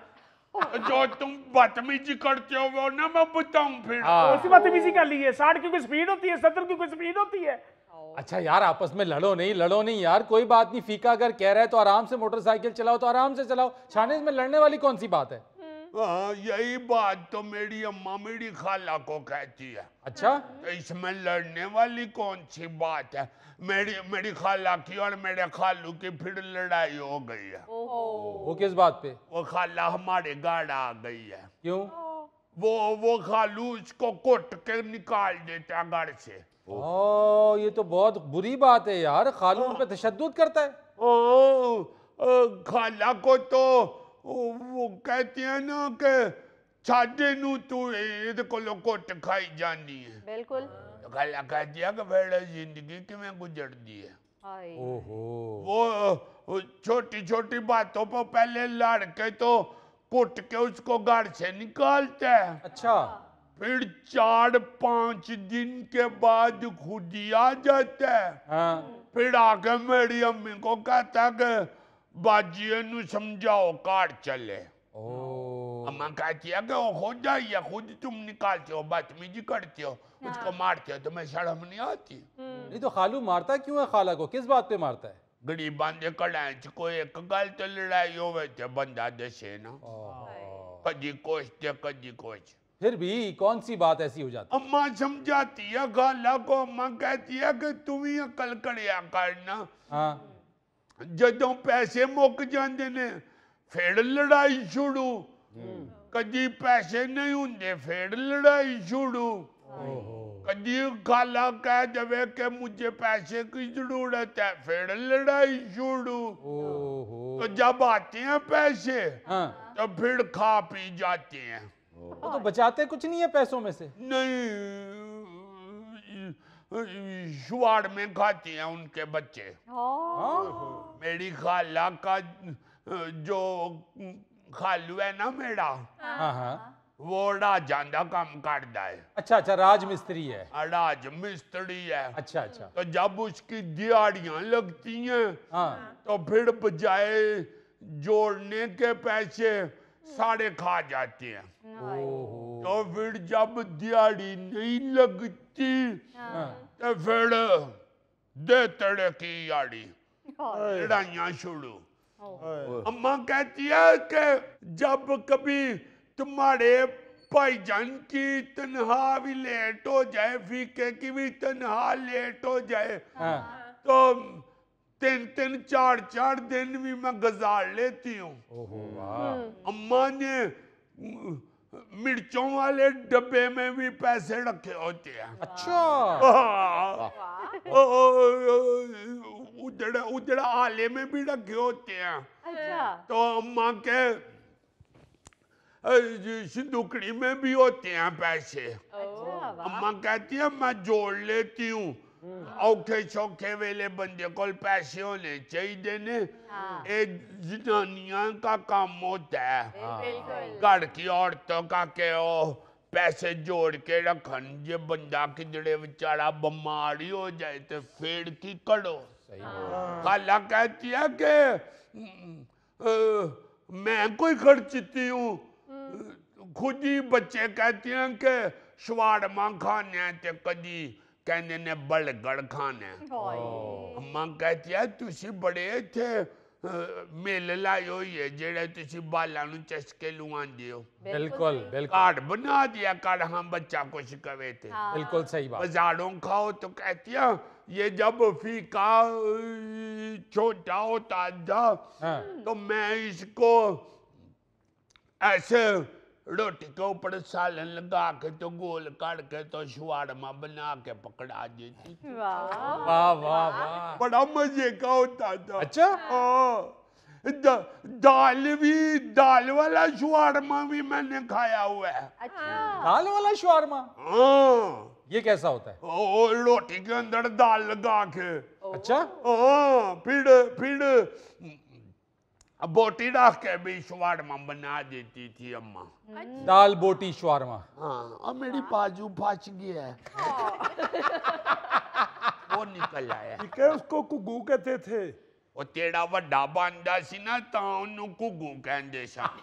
जो तुम बदतमीजी करते हो वो ना मैं बताऊँ फिर। ऐसी बदतमीजी कर ली है? साठ की कोई स्पीड होती है? सत्तर की कोई स्पीड होती है? अच्छा यार आपस में लड़ो नहीं लड़ो नहीं यार कोई बात नहीं। फीका अगर कह रहा है तो आराम से मोटरसाइकिल चलाओ तो आराम से चलाओ। छाने में लड़ने वाली कौन सी बात है? हाँ यही बात तो मेरी अम्मा मेरी खाला को कहती है। अच्छा? तो इसमें लड़ने वाली कौन सी बात है? मेरी मेरी खाला की और मेरे खालू की फिर लड़ाई हो गई है। वो किस बात पे? वो खाला हमारे गाड़ा आ गई है। क्यों? वो वो खालू उसको कोट के निकाल देता है घर से। ओ ये तो बहुत बुरी बात है यार। खालू उन पे तशद्दुद करता है। ओ, अ, खाला को तो वो वो कहते हैं ना कि छाडे नू तू ਇਹਦੇ ਕੋਲੋਂ ਕੁੱਟ ਖਾਈ ਜਾਨੀ ਹੈ बिल्कुल तो खाला कहती है कि फिर जिंदगी किमें गुजरती है हाय ओहो वो छोटी छोटी बातों पर पहले लड़के तो कुट के उसको घर से निकालता है अच्छा फिर चार पांच दिन के बाद खुद ही आ जाता है हाँ फिर आके मेरी अम्मी को कहता है कि बाजी नु समझाओ कार चले। ओ। अम्मा कहती है कि वो खुद जाइए खुद तुम निकालते हो बदतमीजी करते हो उसको मारते हो तुम्हें शर्म नहीं आती? नहीं तो खालू मारता क्यों है खाला को? किस बात पे मारता है? गरीबां दे कड़ां च कोई एक गल ते लड़ाई होवे ते बंदा दसे ना। कदी कुछ ते कदी कुछ फिर भी कौन सी बात ऐसी हो जाती? अम्मा समझाती है गाला को। अम्मा कहती है कि तुम ही अकल कड़िया करना हाँ। ਜਦੋਂ ਪੈਸੇ ਮੁੱਕ ਜਾਂਦੇ ਨੇ ਫਿਰ ਲੜਾਈ ਸ਼ੁਰੂ ਕਦੀ ਪੈਸੇ ਨਹੀਂ ਹੁੰਦੇ ਫਿਰ ਲੜਾਈ ਸ਼ੁਰੂ कभी खाला कह देवे कि मुझे पैसे की जरूरत है फिर लड़ाई शुरू ओहो तो जब आते हैं पैसे हाँ तो फिर खा पी जाते हैं वो तो बचाते कुछ नहीं है पैसों में से नहीं शुआड़ में खाती हैं उनके बच्चे। हाँ? मेरी खाला का जो खालू है ना मेरा हाँ हाँ। वो राजां का काम करता है। अच्छा अच्छा राज मिस्त्री है राज मिस्त्री है। अच्छा अच्छा। तो जब उसकी दिहाड़ियाँ लगती हैं हाँ। तो फिर बजाय जोड़ने के पैसे सारे खा जाते हैं। तो फिर जब दिहाड़ी नहीं लगती हाँ। तो फिर दे तड़े की याड़ी लड़ाइयाँ शुरू। अम्मा कहती है कि जब कभी तुम्हारे भाईजान की तनहा भी लेट हो जाए फीके की भी तनहा लेट हो जाए हाँ। तो तीन तीन चार चार दिन भी मैं गुजार लेती हूँ। ओहो वाह। अम्मा ने मिर्चों वाले डब्बे में भी पैसे रखे होते हैं। अच्छा। उधर उधर आले में भी रखे होते हैं। अच्छा। तो अम्मा के सिंदूकड़ी में भी होते हैं पैसे। अच्छा अम्मा कहती है मैं जोड़ लेती हूँ। औखे सौखे वेले बंदे को पैसे होने चाहिए ने। हाँ। जनानियाँ का काम होता है। बिल्कुल। घर की औरतों का के ओ पैसे जोड़ के रखन जे बंदा किधरे बेचारा बीमारी हो जाए तो फेड़ की करो। सही बात। खाला कहती है कि "हम्म, मैं कोई खर्चती हूँ। खुद ही बच्चे कहते हैं कि शवारमा खाने ते कदी कहने ने बड़गड़ खाने हैं अम्मा कहती है तुसी बड़े थे मेल लाए होई है जेड़े तुसी बालां नु चस्के लुआंदे हो बिल्कुल बिल्कुल कार्ड बना दिया कार्ड हम बच्चा कुछ कवे थे हाँ। बिल्कुल सही बात। बाजारों खाओ तो कहती है ये जब फीका छोटा होता था हाँ। तो मैं इसको ऐसे रोटी के ऊपर सालन लगा के तो गोल काट के तो शुआरमा बना के पकड़ा देती वाह। वाह वाह वाह। बड़ा मज़े का होता था। अच्छा? हाँ। द- दाल भी दाल वाला शुआरमा भी मैंने खाया हुआ है। अच्छा। दाल वाला शवारमा हाँ। ये कैसा होता है? ओ, रोटी के अंदर दाल लगा के। अच्छा? हाँ फिर फिर बोटी रख के भी शुआरमा बना देती थी अम्मा दाल बोटी शवारमा हाँ और मेरी बाजू फंस गया है वो निकल आया ठीक है उसको कुगू कहते थे ਉਹ ਤੇਰਾ ਵੱਡਾ ਬੰਦਾ ਸੀ ਨਾ ਤਾਂ ਉਹਨੂੰ ਘੁੱਗੂ ਕਹਿੰਦੇ ਸਨ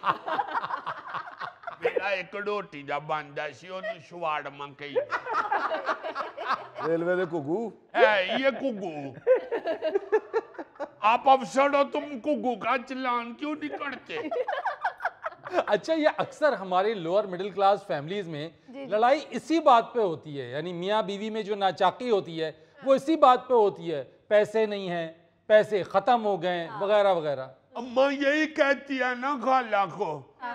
ये आप अफसर हो तुम का क्यों नहीं करते? अच्छा ये अक्सर हमारे लोअर मिडिल क्लास फैमिलीज़ में लड़ाई इसी बात पे होती है यानी मियाँ बीवी में जो नाचाकी होती है हाँ। वो इसी बात पे होती है पैसे नहीं है पैसे खत्म हो गए हाँ। वगैरह वगैरह। अम्मा यही कहती है ना खाला को हाँ,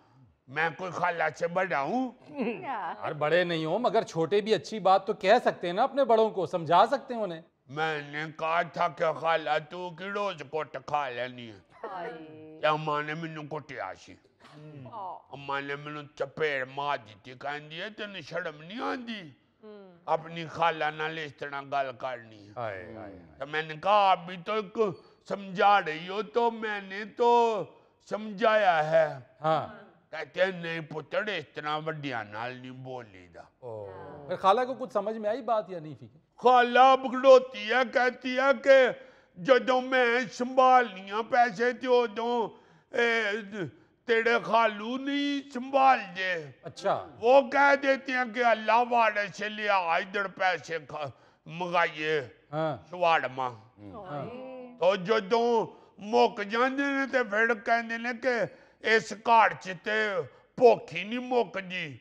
मैं कोई खाला से बड़ा हूँ। और बड़े नहीं हो मगर छोटे भी अच्छी बात तो कह सकते हैं ना अपने बड़ों को समझा सकते हैं उन्हें। मैंने कहा था कि खाला तू कि रोज कुट खा लेनी है। अम्मा ने मैनू कुटिया हम्म। अम्मा ने मैनू चपेड़ मार दी कहती है तेन शर्म नहीं आती हम्म। अपनी खाला नाल इस तरह गल करनी है। तो मैंने कहा अभी तो समझा रही हो तो मैंने तो समझाया है। हाँ। कहते हैं नहीं पुत्र इतना वडिया नाल नहीं बोली दा हाँ। फिर खाला को कुछ समझ में आई बात या नहीं ठीक खाला बगड़ोती है कहती है कि जो मैं संभालनिया पैसे तो उदों तेरे खालू नहीं संभाल दे अच्छा। वो कह देते हैं कि अल्लाह वाले से लिया इधर पैसे मंगाइए हाँ। हाँ। तो जो मुक जाते फिर कहते हैं कि ਇਸ ਘਾੜ ਚ ਤੇ ਭੁੱਖ ਹੀ ਨਹੀਂ ਮੁੱਕਦੀ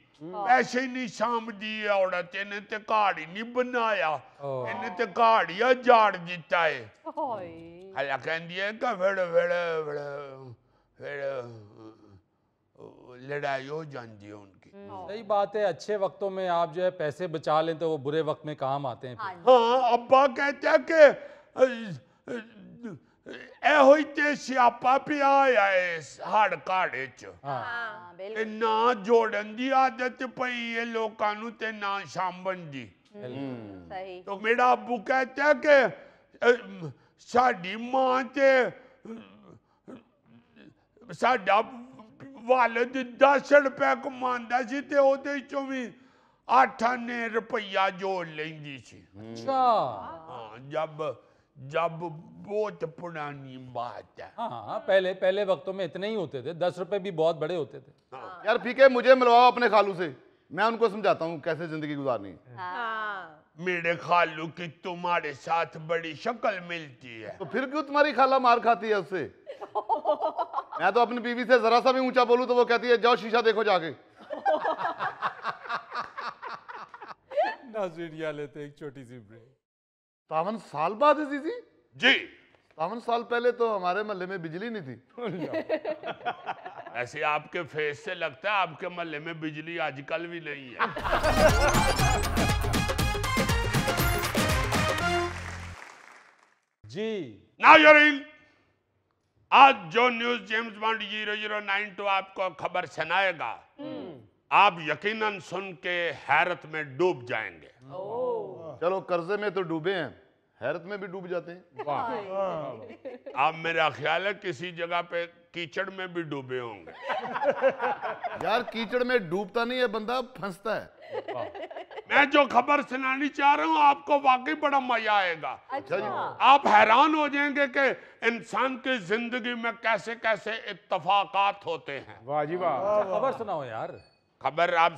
ਪੈਸੇ ਹੀ ਨਹੀਂ ਸਾਂਭਦੀ ਇਹ ਔਰਤ ਇਹਨੇ ਤੇ ਘਾੜ ਹੀ ਨਹੀਂ ਬਣਾਇਆ ਓ। ਇਹਨੇ ਤੇ ਘਾੜ ਹੀ ਉਜਾੜ ਦਿੱਤਾ ਹੈ ਹਲਾ ਕਹਿੰਦੀ ਹੈ ਕਿ ਫਿਰ ਫਿਰ ਫਿਰ ਫਿਰ ਅਹ, ਲੜਾਈ ਹੋ ਜਾਂਦੀ ਹੈ ਉਨਕੀ सही बात है अच्छे वक्तों में आप जो है पैसे बचा लें तो वो बुरे वक्त में काम आते हैं फिर। ਹਾਂ ਅੱਬਾ ਕਹਿੰਦਾ ਕਿ ਅਹ, ਅਹ, ਇਹੋ ਹੀ ਤੇ ਸਿਆਪਾ ਪਿਆ ਆ ਇਸ ਹੜ ਘਾੜੇ ਚ। ਹਾਂ। ਤੇ ਨਾ ਜੋੜਨ ਦੀ ਆਦਤ ਪਈ ਹੈ ਲੋਕਾਂ ਨੂੰ ਤੇ ਨਾ ਸ਼ਾਂਭਣ ਦੀ। ਸਹੀ। ਤਾਂ ਕਿ ਸਾਡੀ ਮਾਂ ਤੇ ਸਾਡਾ ਵਾਲਦ 10 ਰੁਪਏ ਕਮਾਉਂਦਾ ਸੀ ਤੇ ਉਹਦੇ ਚੋਂ ਵੀ ਅੱਠਾਂ ਨੇ ਰੁਪਈਆ ਜੋੜ ਲੈਂਦੀ ਸੀ। ਅੱਛਾ। ਹਾਂ ਜਦ जब बहुत पुरानी बात है। हाँ हाँ पहले पहले वक्तों में इतने ही होते थे दस रुपए भी बहुत बड़े होते थे। हाँ। यार फीके मुझे मिलवाओ अपने खालू से। मैं उनको समझाता हूँ कैसे ज़िंदगी गुजारनी है। हाँ। मेरे खालू की तुम्हारे साथ बड़ी शक्ल मिलती है। तो फिर क्यों तुम्हारी खाला मार खाती है उससे? *laughs* मैं तो अपनी बीवी से जरा सा भी ऊँचा बोलूँ तो वो कहती है जाओ शीशा देखो जाके। *laughs* नाजरीन लेते एक छोटी सी ब्रेक सतावन साल बाद है जीजी। जी। सतावन साल पहले तो हमारे मोहल्ले में बिजली नहीं थी। ऐसे आपके फेस से लगता है आपके मोहल्ले में बिजली आजकल भी नहीं है। जी। नाजरीन आज जो news James Bond zero zero nine two आपको खबर सुनाएगा आप यकीनन सुन के हैरत में डूब जाएँगे। चलो कर्जे में तो डूबे हैं हैरत में भी डूब जाते हैं। आप मेरा ख्याल है किसी जगह पे कीचड़ में भी डूबे होंगे। *laughs* यार कीचड़ में डूबता नहीं है बंदा फंसता है। मैं जो खबर सुनानी चाह रहा हूँ आपको वाकई बड़ा मज़ा आएगा। अच्छा। जी। आप हैरान हो जाएँगे कि इंसान की ज़िंदगी में कैसे कैसे इत्तफाकात होते हैं। वाह जी वाह। खबर सुनाओ यार। खबर आप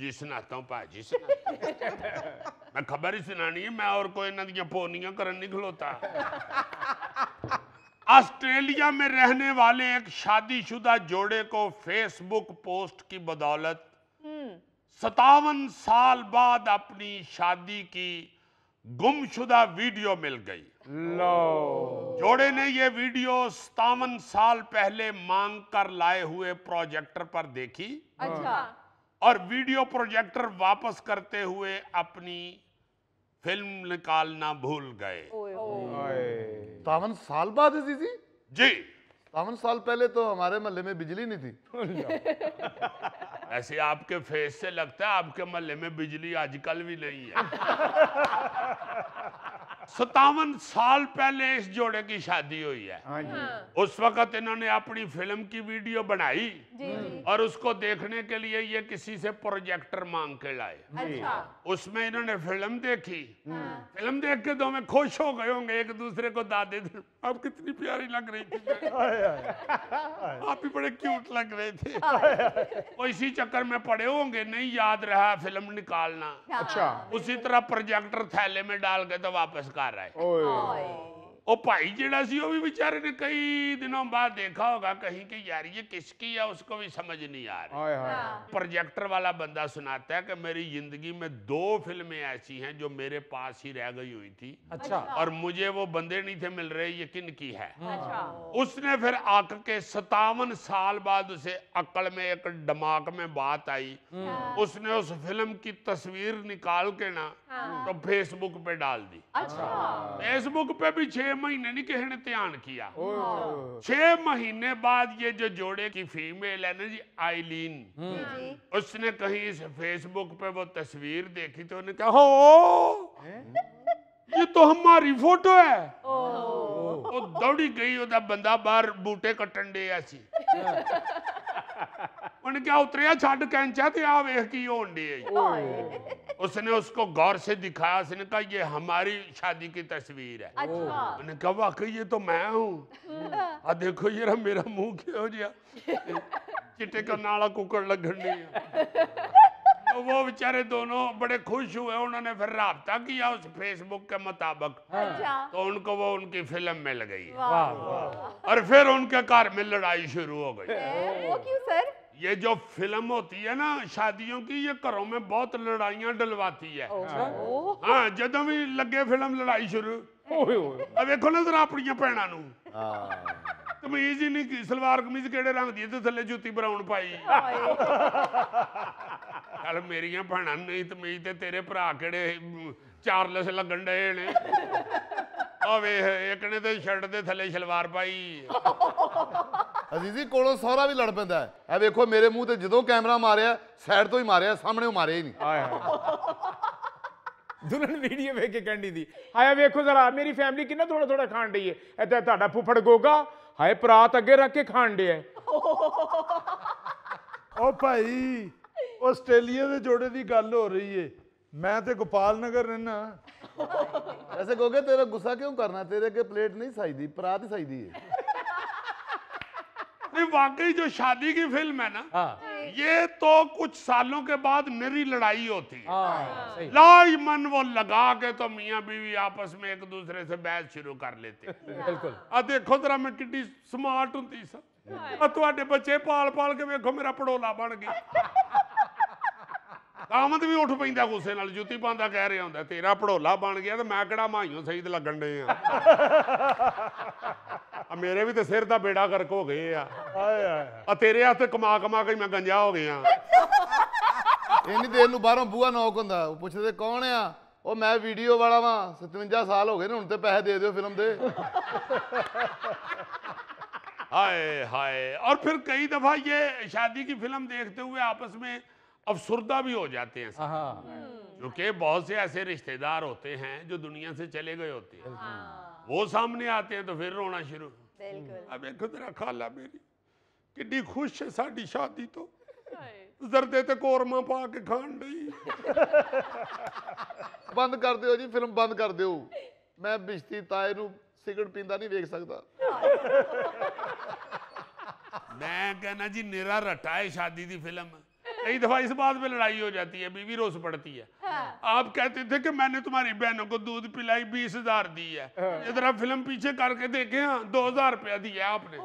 जी सुनाता हूँ पाजी सुना *laughs* मैं खबर ही सुनानी है मैं और कोई इन्हों पोनियाँ कर नहीं खलोता। ऑस्ट्रेलिया में रहने वाले एक शादीशुदा जोड़े को फेसबुक पोस्ट की बदौलत सतावन साल बाद अपनी शादी की गुमशुदा वीडियो मिल गई। लो। जोड़े ने ये वीडियो सतावन साल पहले मांग कर लाए हुए प्रोजेक्टर पर देखी। अच्छा। और वीडियो प्रोजेक्टर वापस करते हुए अपनी फ़िल्म निकालना भूल गए। सतावन साल बाद है जीजी जी। सतावन साल पहले तो हमारे महल में बिजली नहीं थी। *laughs* ऐसे आपके फेस से लगता है आपके महल्ले में बिजली आजकल भी नहीं है। *laughs* सतावन साल पहले इस जोड़े की शादी हुई है। हाँ जी। उस वक्त इन्होंने अपनी फ़िल्म की वीडियो बनाई जी जी। और उसको देखने के लिए ये किसी से प्रोजेक्टर मांग के लाए। अच्छा। उसमें इन्होंने फ़िल्म देखी। फ़िल्म देख के दो में खुश हो गए होंगे एक दूसरे को दादे थे आप कितनी प्यारी लग रही थी। *laughs* आप भी बड़े क्यूट लग रहे थे। वो इसी चक्कर में पड़े होंगे नहीं याद रहा फ़िल्म निकालना। अच्छा। उसी तरह प्रोजेक्टर थैले में डाल के तो वापस कर आए ओए ਉਹ ਭਾਈ ਜਿਹੜਾ ਸੀ ਉਹ ਵੀ ਵਿਚਾਰੇ ਨੇ ਕਈ ਦਿਨੋਂ ਬਾਅਦ देखा होगा कहीं कि यार ये किसकी है उसको भी समझ नहीं आ रही हाय हाय प्रोजेक्टर वाला बंदा सुनाता है कि मेरी जिंदगी में दो फिल्में ऐसी हैं जो मेरे पास ही रह गई हुई थी अच्छा और मुझे वो बंदे नहीं थे मिल रहे ये किन की है अच्छा उसने फिर आक के सतावन साल बाद उसे अकल में एक दिमाग में बात आई उसने उस फिल्म की तस्वीर निकाल के ना तो फेसबुक पे डाल दी अच्छा फेसबुक पे भी छह महीने नहीं किसी ने ध्यान किया छह महीने बाद ये जो जोड़े की फीमेल है ना जी आईलीन जी उसने कहीं इस फेसबुक पे वो तस्वीर देखी तो उन्हें कहा हो ये तो हमारी फोटो है वो दौड़ी गई ਉਹਦਾ ਬੰਦਾ ਬਾਹਰ ਬੂਟੇ ਕੱਟਣ ਦੇ ਸੀ ਉਹਨੇ ਕਿਹਾ ਉਤਰਿਆ ਛੱਡ ਕੈਂਚਾ ਤੇ ਆ ਵੇਖ ਕੀ ਹੋਣ ਦੇ उसने उसको गौर से दिखाया उसने कहा ये हमारी शादी की तस्वीर है अच्छा मैंने कहा वाकई ये तो मैं हूँ *laughs* आ देखो ये मेरा मुंह क्यों जिया *laughs* चिट्टे का नाला कुकड़ लगन नहीं है *laughs* तो वो बेचारे दोनों बड़े खुश हुए उन्होंने फिर रबता किया उस फेसबुक के मुताबिक अच्छा तो उनको वो उनकी फिल्म मिल गई वाह वाह और फिर उनके घर में लड़ाई शुरू हो गई वो क्यों सर ये जो फिल्म होती है ना शादियों की ये घरों में बहुत लड़ाइयां डलवाती है ओह हाँ ਜਦੋਂ ਵੀ ਲੱਗੇ ਫਿਲਮ ਲੜਾਈ ਸ਼ੁਰੂ ओए ओए ਆ ਵੇਖੋ ਨਾ ਜ਼ਰਾ ਆਪਣੀਆਂ ਭੈਣਾਂ ਨੂੰ ਕਮੀਜ਼ ਹੀ ਨਹੀਂ ਸਲਵਾਰ ਕਮੀਜ਼ ਕਿਹੜੇ ਰੰਗ ਦੀ ਹੈ ਥੱਲੇ ਜੁੱਤੀ ਬਰਾਉਨ ਪਾਈ। ਕੱਲ ਮੇਰੀਆਂ ਭੈਣਾਂ ਨਹੀਂ ਤਮੀਜ਼ ਤੇ ਤੇਰੇ ਭਰਾ ਕਿਹੜੇ ਚਾਰਲਸ ਲੱਗਣ ਡਏ ਨੇ? ਆ ਵੇਖ ਇੱਕ ਨੇ ਤੇ ਸ਼ਰਟ ਦੇ ਥੱਲੇ ਸ਼ਲਵਾਰ ਪਾਈ। ਅਜ਼ੀਜ਼ੀ ਕੋਲੋਂ ਸਾਰਾ ਵੀ ਲੜ ਪੈਂਦਾ ਹੈ। ਵੇਖੋ ਮੇਰੇ ਮੂੰਹ ਤੇ ਜਦੋਂ ਕੈਮਰਾ ਮਾਰਿਆ ਸਾਈਡ ਤੋਂ ਹੀ ਮਾਰਿਆ ਸਾਹਮਣੇ ਮਾਰਿਆ ਹੀ ਨਹੀਂ। ਆਏ ਦੁਲਨ ਵੀਡੀਓ ਵੇਖ ਕੇ ਕਹਿੰਦੀ ਦੀ ਆਇਆ ਵੇਖੋ ਜ਼ਰਾ ਮੇਰੀ ਫੈਮਿਲੀ ਕਿੰਨਾ ਥੋੜਾ ਥੋੜਾ ਖਾਣ ਰਹੀ ਹੈ ਇੱਥੇ ਤੁਹਾਡਾ ਫੁੱਫੜ ਗੋਗਾ ਹਾਏ ਪਰਾਤ ਅੱਗੇ ਰੱਖ ਕੇ ਖਾਣ ਡਿਆ ਹੈ। ਉਹ ਭਾਈ ਆਸਟ੍ਰੇਲੀਆ ਦੇ ਜੋੜੇ ਦੀ ਗੱਲ ਹੋ ਰਹੀ ਏ ਮੈਂ ਤੇ ਗੋਪਾਲ ਨਗਰ ਰਹਿਣਾ ਐਸੇ ਕਹੋਗੇ ਤੇਰਾ ਗੁੱਸਾ ਕਿਉਂ ਕਰਨਾ ਤੇਰੇ ਅੱਗੇ ਪਲੇਟ ਨਹੀਂ ਸਾਈਦੀ ਪਰਾਤ ਹੀ ਸਾਈਦੀ ਹੈ नहीं वाकई जो शादी की फिल्म है ना हाँ ये तो कुछ सालों के बाद मेरी लड़ाई होती है हाँ सही लाई मन वो लगा के तो मियाँ बीवी आपस में एक दूसरे से बहस शुरू कर लेते *laughs* बिल्कुल ਆ ਦੇਖੋ ਜਰਾ ਮੈਂ ਕਿੱਡੀ ਸਮਾਰਟ ਹੁੰਦੀ ਸਾਂ ਆ ਤੁਹਾਡੇ ਬੱਚੇ ਪਾਲ ਪਾਲ ਕੇ ਵੇਖੋ ਮੇਰਾ ਪੜੋਲਾ ਬਣ ਗਿਆ *laughs* ਕਾਮਤ ਵੀ ਉੱਠ ਪੈਂਦਾ ਗੁੱਸੇ ਨਾਲ ਜੁੱਤੀ ਪਾਉਂਦਾ ਕਹਿ ਰਿਹਾ ਹੁੰਦਾ ਤੇਰਾ ਪੜੋਲਾ ਬਣ ਗਿਆ ਤੇ ਮੈਂ ਕਿਹੜਾ ਮਾਈਓ ਸਹੀਦ ਲੱਗਣ ਦੇ ਆ ਆ ਮੇਰੇ ਵੀ ਤੇ ਸਿਰ ਦਾ ਬੇੜਾ ਗਰਕ ਹੋ ਗਏ ਆ ਹਾਏ ਹਾਏ ਆ ਤੇਰੇ ਹੱਥ ਕਮਾ ਕਮਾ ਕੇ ਹੀ ਮੈਂ ਗੰਜਾ ਹੋ ਗਿਆ ਇੰਨੀ ਦੇਰ ਨੂੰ ਬਾਹਰੋਂ ਬੂਆ ਨੌਕ ਹੁੰਦਾ ਉਹ ਪੁੱਛਦੇ ਕੌਣ ਆ ਉਹ ਮੈਂ ਵੀਡੀਓ ਵਾਲਾ ਵਾਂ 57 ਸਾਲ ਹੋ ਗਏ ਨੇ ਹੁਣ ਤੇ ਪੈਸੇ ਦੇ ਦਿਓ ਫਿਲਮ ਦੇ हाय हाय और फिर कई दफा ये शादी की फिल्म देखते हुए आपस में अफसुर्दा भी हो जाते हैं हाँ क्योंकि बहुत से ऐसे रिश्तेदार होते हैं जो दुनिया से चले गए होते हैं वो सामने आते हैं तो फिर रोना शुरू बिल्कुल अब देखो तेरा खाला मेरी किड्डी खुश है साड़ी शादी तो जरदे ते कोरमा पा के खान डई ਬੰਦ ਕਰ ਦਿਓ ਜੀ ਫਿਲਮ ਬੰਦ ਕਰ ਦਿਓ ਮੈਂ ਬਿਸ਼ਤੀ ਤਾਏ ਨੂੰ ਸਿਗਰਟ ਪੀਂਦਾ ਨਹੀਂ ਵੇਖ ਸਕਦਾ मैं कहना जी निरा रटा है शादी की फिल्म कई दफ़ा इस बात पे लड़ाई हो जाती है बीवी रोज पड़ती है। हाँ। आप कहते थे कि मैंने तुम्हारी बहनों को दूध पिलाई बीस हज़ार दी है। हाँ। इधर फ़िल्म पीछे करके देखे हाँ दो हज़ार रुपया दिया आपने। *laughs*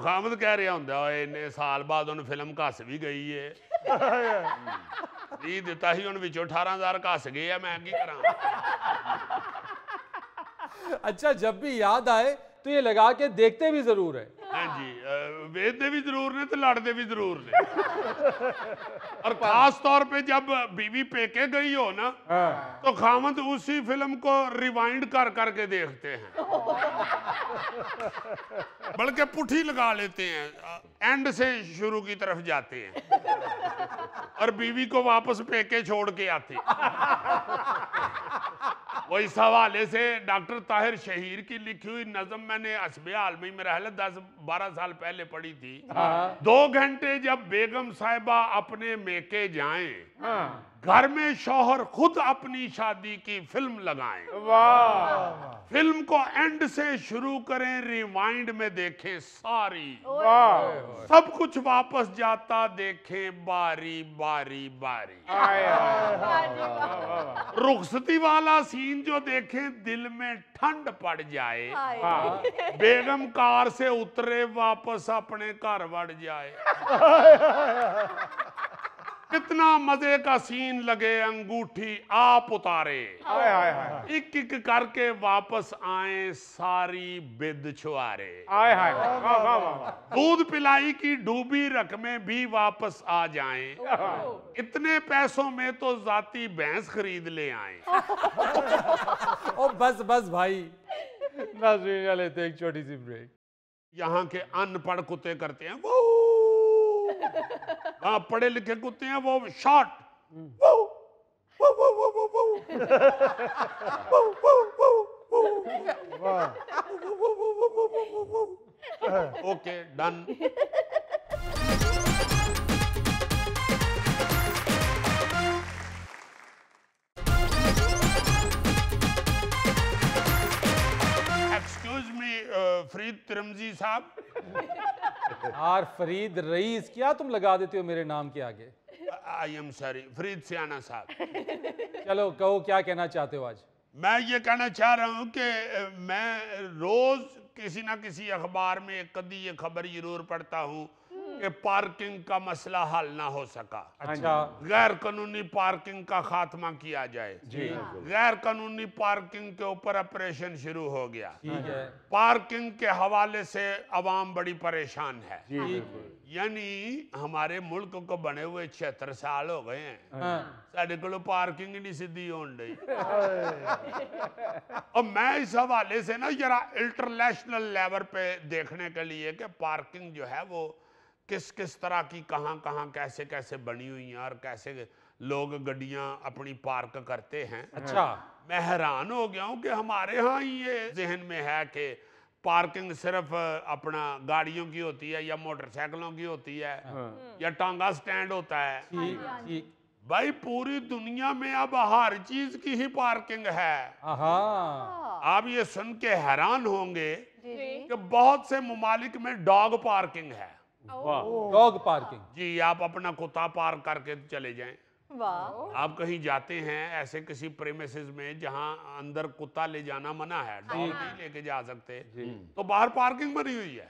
खामद कह रहा होंगे इन्ने साल बाद फ़िल्म घस भी गई है। *laughs* भी दिता ही उन्हें बिचो अठारह हज़ार घस गए मैं की करा? *laughs* अच्छा जब भी याद आए तो ये लगा के देखते भी जरूर है ਹਾਂਜੀ ਅਹ ਵੇਖਦੇ ਵੀ ਜ਼ਰੂਰ ਨੇ ਤੇ ਲੜਦੇ ਵੀ ਜ਼ਰੂਰ ਨੇ *laughs* और खास तौर पे जब बीवी पेके गई हो ना तो खामद उसी फिल्म को रिवाइंड कर करके देखते हैं *laughs* बल्कि पुठी लगा लेते हैं एंड से शुरू की तरफ जाते हैं और बीवी को वापस पेके छोड़ के आते *laughs* वो इस हवाले से डॉक्टर ताहिर शहीर की लिखी हुई नजम मैंने असबे आलमी में रहल दस बारह साल पहले पढ़ी थी। हाँ। दो घंटे जब बेगम साहिबा अपने मेके जाए घर में शोहर खुद अपनी शादी की फ़िल्म लगाए। वाह। फ़िल्म को एंड से शुरू करें रिवाइंड में देखें सारी। सब कुछ वापस जाता देखें बारी बारी बारी। रुखसती वाला सीन जो देखें दिल में ठंड पड़ जाए। बेगम कार से उतरे वापस अपने घर बढ़ जाए। *laughs* कितना मज़े का सीन लगे अंगूठी आप उतारे। आए आए आए एक एक करके वापस आए सारी बिद छुआरे। आए हाय वाह वाह वाह वाह। दूध पिलाई की डूबी रकमें भी वापस आ जाएँ। इतने पैसों में तो जाती भैंस खरीद ले आए। ओ बस बस भाई। नाजरीन लेते एक छोटी सी ब्रेक यहाँ के अनपढ़ कुत्ते करते हैं वो! हाँ पढ़े लिखे कुत्ते हैं वो shot okay done excuse me Farid Tirmazi साहब। यार फरीद रईस क्या तुम लगा देते हो मेरे नाम के आगे? I am sorry Farid Siyana साहब। चलो कहो क्या कहना चाहते हो आज? मैं ये कहना चाह रहा हूँ कि मैं रोज किसी ना किसी अखबार में कभी कदी ये खबर ज़रूर पढ़ता हूँ। कि पार्किंग का मसला हल ना हो सका। अच्छा। गैर कानूनी पार्किंग का खात्मा किया जाए। जी। गैर कानूनी पार्किंग के ऊपर ऑपरेशन शुरू हो गया। पार्किंग के हवाले से अवाम बड़ी परेशान है। यानी हमारे मुल्क को बने हुए छिहत्तर साल हो गए हैं। साढ़े को पार्किंग नहीं सीधी होन डी *laughs* और मैं इस हवाले से ना जरा इंटरनेशनल लेवल पे देखने के लिए कि पार्किंग जो है वो किस किस तरह की कहाँ कहाँ कैसे कैसे बनी हुई हैं और कैसे लोग गड्डियाँ अपनी पार्क करते हैं। अच्छा। मैं हैरान हो गया हूँ कि हमारे यहाँ ये जहन में है कि पार्किंग सिर्फ़ अपना गाड़ियों की होती है या मोटरसाइकिलों की होती है या टांगा स्टैंड होता है। ठीक ठीक भाई पूरी दुनिया में अब हर चीज़ की ही पार्किंग है। आप ये सुन के हैरान होंगे कि बहुत से ममालिक में डॉग पार्किंग है। डॉग पार्किंग जी आप अपना कुत्ता पार्क करके चले जाएँ। वाह। आप कहीं जाते हैं ऐसे किसी प्रेमिसेस में जहाँ अंदर कुत्ता ले जाना मना है डॉग नहीं लेके जा सकते तो बाहर पार्किंग बनी हुई है।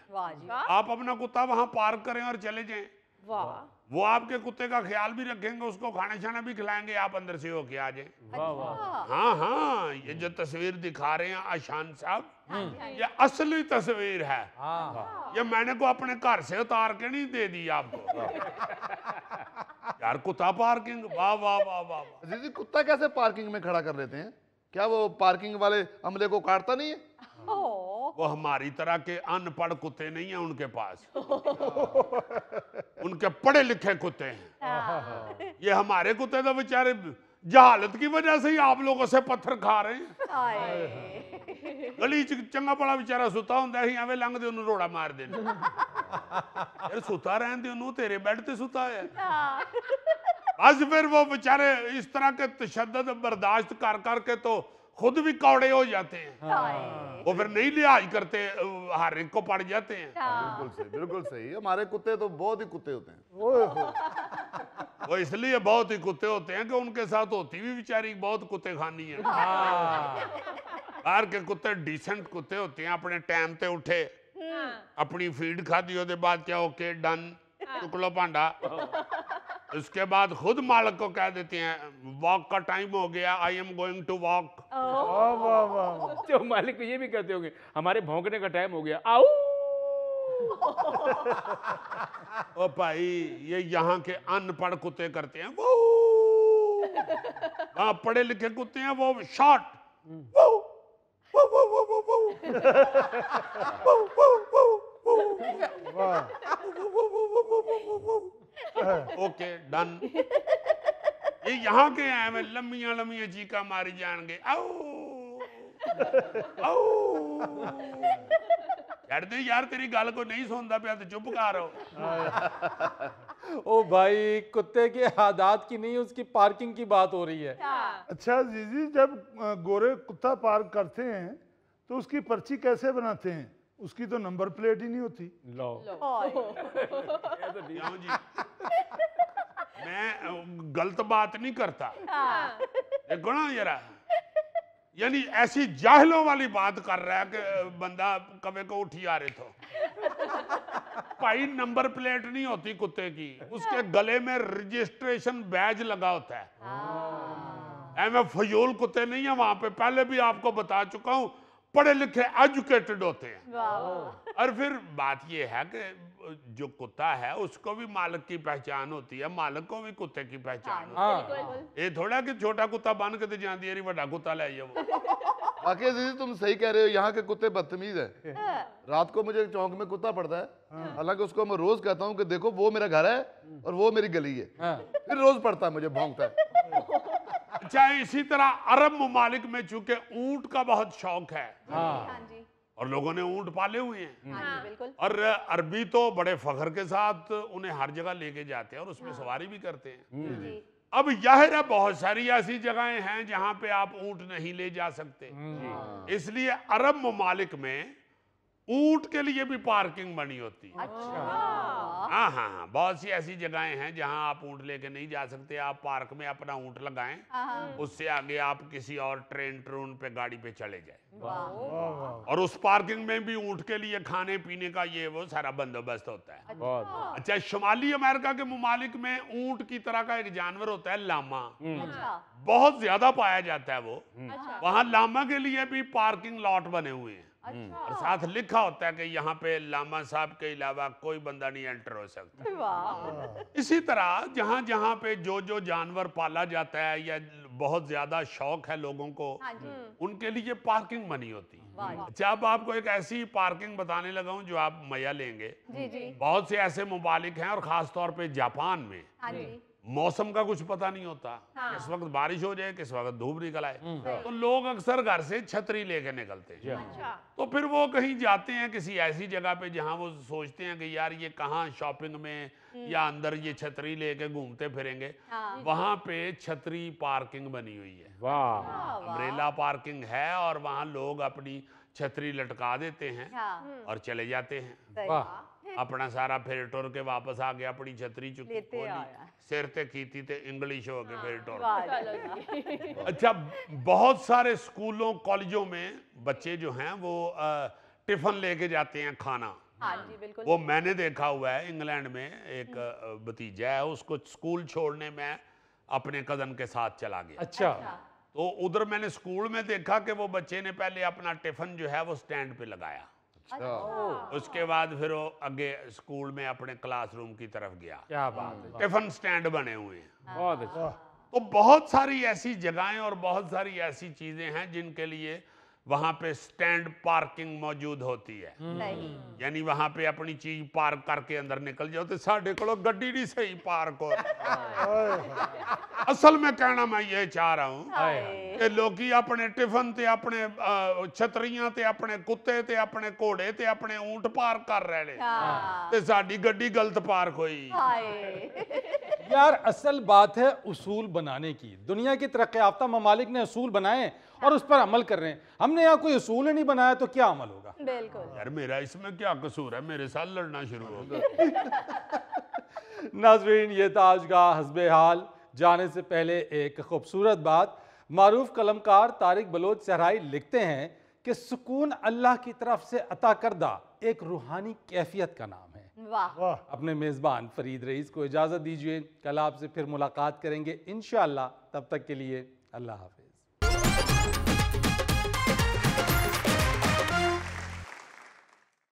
आप अपना कुत्ता वहाँ पार्क करें और चले जाएँ। वाह। वो आपके कुत्ते का ख्याल भी रखेंगे उसको खाना छाना भी खिलाएँगे आप अंदर से होके आ जाएँ। अच्छा। हाँ हाँ ये जो तस्वीर दिखा रहे हैं आशान साहब ये असली तस्वीर है। हाँ। ये मैंने को अपने घर से उतार के नहीं दे दी आपको। *laughs* यार कुत्ता पार्किंग वाह वाह वाह वाह। अज़ीज़ जी कुत्ता कैसे पार्किंग में खड़ा कर लेते हैं? क्या वो पार्किंग वाले अमले को काटता नहीं है? वो हमारी तरह के अनपढ़ कुत्ते नहीं है उनके पास। *laughs* उनके पढ़े लिखे कुत्ते हैं। ये हमारे कुत्ते तो बेचारे जहालत की वजह से ही आप लोगों से पत्थर खा रहे हैं ਹਾਏ ਗਲੀ ਚ ਚੰਗਾ ਬੜਾ ਵਿਚਾਰਾ ਸੁੱਤਾ ਹੁੰਦਾ ਸੀ ਐਵੇਂ ਲੰਘਦੇ ਉਹਨੂੰ ਰੋੜਾ ਮਾਰ ਦੇਣ ਯਾਰ ਸੁੱਤਾ ਰਹਿਣ ਦੇ ਉਹਨੂੰ ਤੇਰੇ ਬੈੱਡ ਤੇ ਸੁੱਤਾ ਹੈ आज फिर वो बेचारे इस तरह के तशद्दद बर्दाश्त कर करके तो खुद भी कौड़े हो जाते हैं वो फिर नहीं लिहाज करते अ, हर एक को पड़ जाते हैं बिल्कुल सही बिल्कुल सही हमारे कुत्ते तो बहुत ही कुत्ते होते हैं वो इसलिए बहुत ही कुत्ते होते हैं कि उनके साथ होती भी बेचारी बहुत कुत्ते खानी है। हाँ। हाँ। बाहर के कुत्ते डिसेंट कुत्ते होते हैं अपने टाइम पे उठे हाँ। अपनी फ़ीड खाती होते बाद क्या ओके डन टुकलो भांडा। उसके बाद खुद मालक को कह देते हैं वॉक का टाइम हो गया I am going to walk तो मालिक को ये भी कहते होंगे हमारे भौंकने का टाइम हो गया आऊ ओ भाई ये यहाँ के अनपढ़ कुत्ते करते हैं। वो। हाँ पढ़े लिखे कुत्ते हैं वो शॉट ओके डन ये यहाँ के हैं मैं लंबिया लंबिया चीका मारी जाएँगे। आओ। ਛੱਡ ਦੇ ਯਾਰ ਤੇਰੀ ਗੱਲ ਕੋਈ ਨਹੀਂ ਸੁਣਦਾ ਪਿਆ ਤੇ ਚੁੱਪ ਕਰ ओ भाई कुत्ते के आदात की नहीं उसकी पार्किंग की बात हो रही है अच्छा जीजी जब अ, गोरे कुत्ता पार्क करते हैं तो उसकी पर्ची कैसे बनाते हैं उसकी तो नंबर प्लेट ही नहीं होती लो क्यों जी मैं अ, गलत बात नहीं करता देखो ना जरा यानी ऐसी जाहलों वाली बात कर रहा है कि बंदा कभी को उठी आ रहे तो। भाई नंबर प्लेट नहीं होती कुत्ते की। उसके गले में रजिस्ट्रेशन बैज लगा होता है। एम फजूल कुत्ते नहीं है वहाँ पे। पहले भी आपको बता चुका हूँ पढ़े लिखे एजुकेटेड होते हैं। और फिर बात यह है कि जो कुत्ता है उसको भी मालिक की पहचान होती है मालिक को भी कुत्ते की पहचान होती हाँ। है ये थोड़ा कि छोटा कुत्ता बन के तो जाती है बड़ा कुत्ता ले जाओ वाकई दीदी तुम सही कह रहे हो यहाँ के कुत्ते बदतमीज है। रात को मुझे चौक में कुत्ता पड़ता है। हालाँकि उसको मैं रोज कहता हूँ कि देखो वो मेरा घर है और वो मेरी गली है। हाँ। फिर रोज पड़ता है मुझे भोंगता है। अच्छा इसी तरह अरब ममालिक में चूँकि ऊँट का बहुत शौक है हाँ। हाँ और लोगों ने ऊँट पाले हुए हैं। हाँ बिल्कुल। और अरबी तो बड़े फखर के साथ उन्हें हर जगह लेके जाते हैं और उसमें सवारी भी करते हैं। अब यह बहुत सारी ऐसी जगहें हैं जहाँ पे आप ऊँट नहीं ले जा सकते। इसलिए अरब ममालिक में ऊँट के लिए भी पार्किंग बनी होती है। हाँ हाँ हाँ बहुत सी ऐसी जगहें हैं जहाँ आप ऊँट लेके नहीं जा सकते आप पार्क में अपना ऊँट लगाएँ उससे आगे आप किसी और ट्रेन ट्रून पे गाड़ी पे चले जाए। और उस पार्किंग में भी ऊँट के लिए खाने पीने का ये वो सारा बंदोबस्त होता है। अच्छा। शुमाली अमेरिका के ममालिक में ऊँट की तरह का एक जानवर होता है लामा। अच्छा। बहुत ज़्यादा पाया जाता है वो। अच्छा। वहाँ लामा के लिए भी पार्किंग लॉट बने हुए हैं। और अच्छा साथ लिखा होता है कि यहाँ पे लामा साहब के अलावा कोई बंदा नहीं एंटर हो सकता। वाह। इसी तरह जहाँ जहाँ पे जो जो जानवर पाला जाता है या बहुत ज़्यादा शौक है लोगों को हाँ उनके लिए पार्किंग बनी होती है। वाह। अच्छा अब आपको एक ऐसी पार्किंग बताने लगा हूँ जो आप मज़ा लेंगे। जी जी। बहुत से ऐसे ममालिक हैं और खास तौर पे जापान में। हाँ जी। मौसम का कुछ पता नहीं होता। हाँ। किस वक्त बारिश हो जाए किस वक्त धूप निकल आए। तो लोग अक्सर घर से छतरी लेके निकलते हैं। अच्छा। तो फिर वो कहीं जाते हैं किसी ऐसी जगह पे जहाँ वो सोचते हैं कि यार ये कहाँ शॉपिंग में या अंदर ये छतरी लेके घूमते फिरेंगे। हाँ। वहाँ पे छतरी पार्किंग बनी हुई है। वाह। अम्ब्रेला पार्किंग है और वहाँ लोग अपनी छतरी लटका देते हैं हाँ। और चले जाते हैं। वाह। अपना सारा फिर टुर के वापस आ गया अपनी छतरी आया। सिर ते ते इंग्लिश हो गए फिर टुर। *laughs* अच्छा बहुत सारे स्कूलों कॉलेजों में बच्चे जो हैं वो टिफ़िन लेके जाते हैं खाना। हाँ जी बिल्कुल। वो मैंने देखा हुआ है इंग्लैंड में एक भतीजा है उसको स्कूल छोड़ने में अपने कज़न के साथ चला गया। अच्छा। तो उधर मैंने स्कूल में देखा कि वो बच्चे ने पहले अपना टिफ़िन जो है वो स्टैंड पे लगाया। उसके बाद फिर वो आगे स्कूल में अपने क्लासरूम की तरफ़ गया। क्या बात है। टिफ़िन स्टैंड बने हुए हैं। बहुत अच्छा। तो बहुत सारी ऐसी जगहें और बहुत सारी ऐसी चीज़ें हैं जिनके लिए वहाँ पे स्टैंड पार्किंग मौजूद होती है। नहीं। यानी वहाँ पे अपनी चीज़ पार्क करके अंदर निकल जाओ तो साढ़े को गड्डी नहीं सही पार्क हो *laughs* असल में कहना मैं ये चाह रहा हूँ हाय ਕਿ ਲੋਕੀ ਆਪਣੇ ਟਿਫਨ ਤੇ ਆਪਣੇ ਅਹ, ਛਤਰੀਆਂ ਤੇ ਆਪਣੇ ਕੁੱਤੇ ਤੇ ਆਪਣੇ ਘੋੜੇ ਤੇ ਆਪਣੇ ਊਂਟ ਪਾਰਕ ਕਰ ਰਹੇ ਨੇ हाँ ਤੇ ਸਾਡੀ ਗੱਡੀ ਗਲਤ ਪਾਰਕ ਹੋਈ हाय यार असल बात है उसूल बनाने की दुनिया की तरक्की याफ्ता ममालिक ने असूल बनाए और उस पर अमल कर रहे हैं हमने यहाँ कोई असूल ही नहीं बनाया तो क्या अमल होगा बिल्कुल यार मेरा इसमें क्या कसूर है मेरे साथ लड़ना शुरू हो गया *laughs* नाजरीन ये था आज का हसब हाल जाने से पहले एक खूबसूरत बात मारूफ कलमकार तारिक बलोच सहराई लिखते हैं कि सुकून अल्लाह की तरफ़ से अता करदा एक रूहानी कैफियत का नाम है। वाह। वाह। अपने मेज़बान फरीद रईस को इजाज़त दीजिए कल आपसे फिर मुलाकात करेंगे इन तब तक के लिए अल्लाह हाफिज़।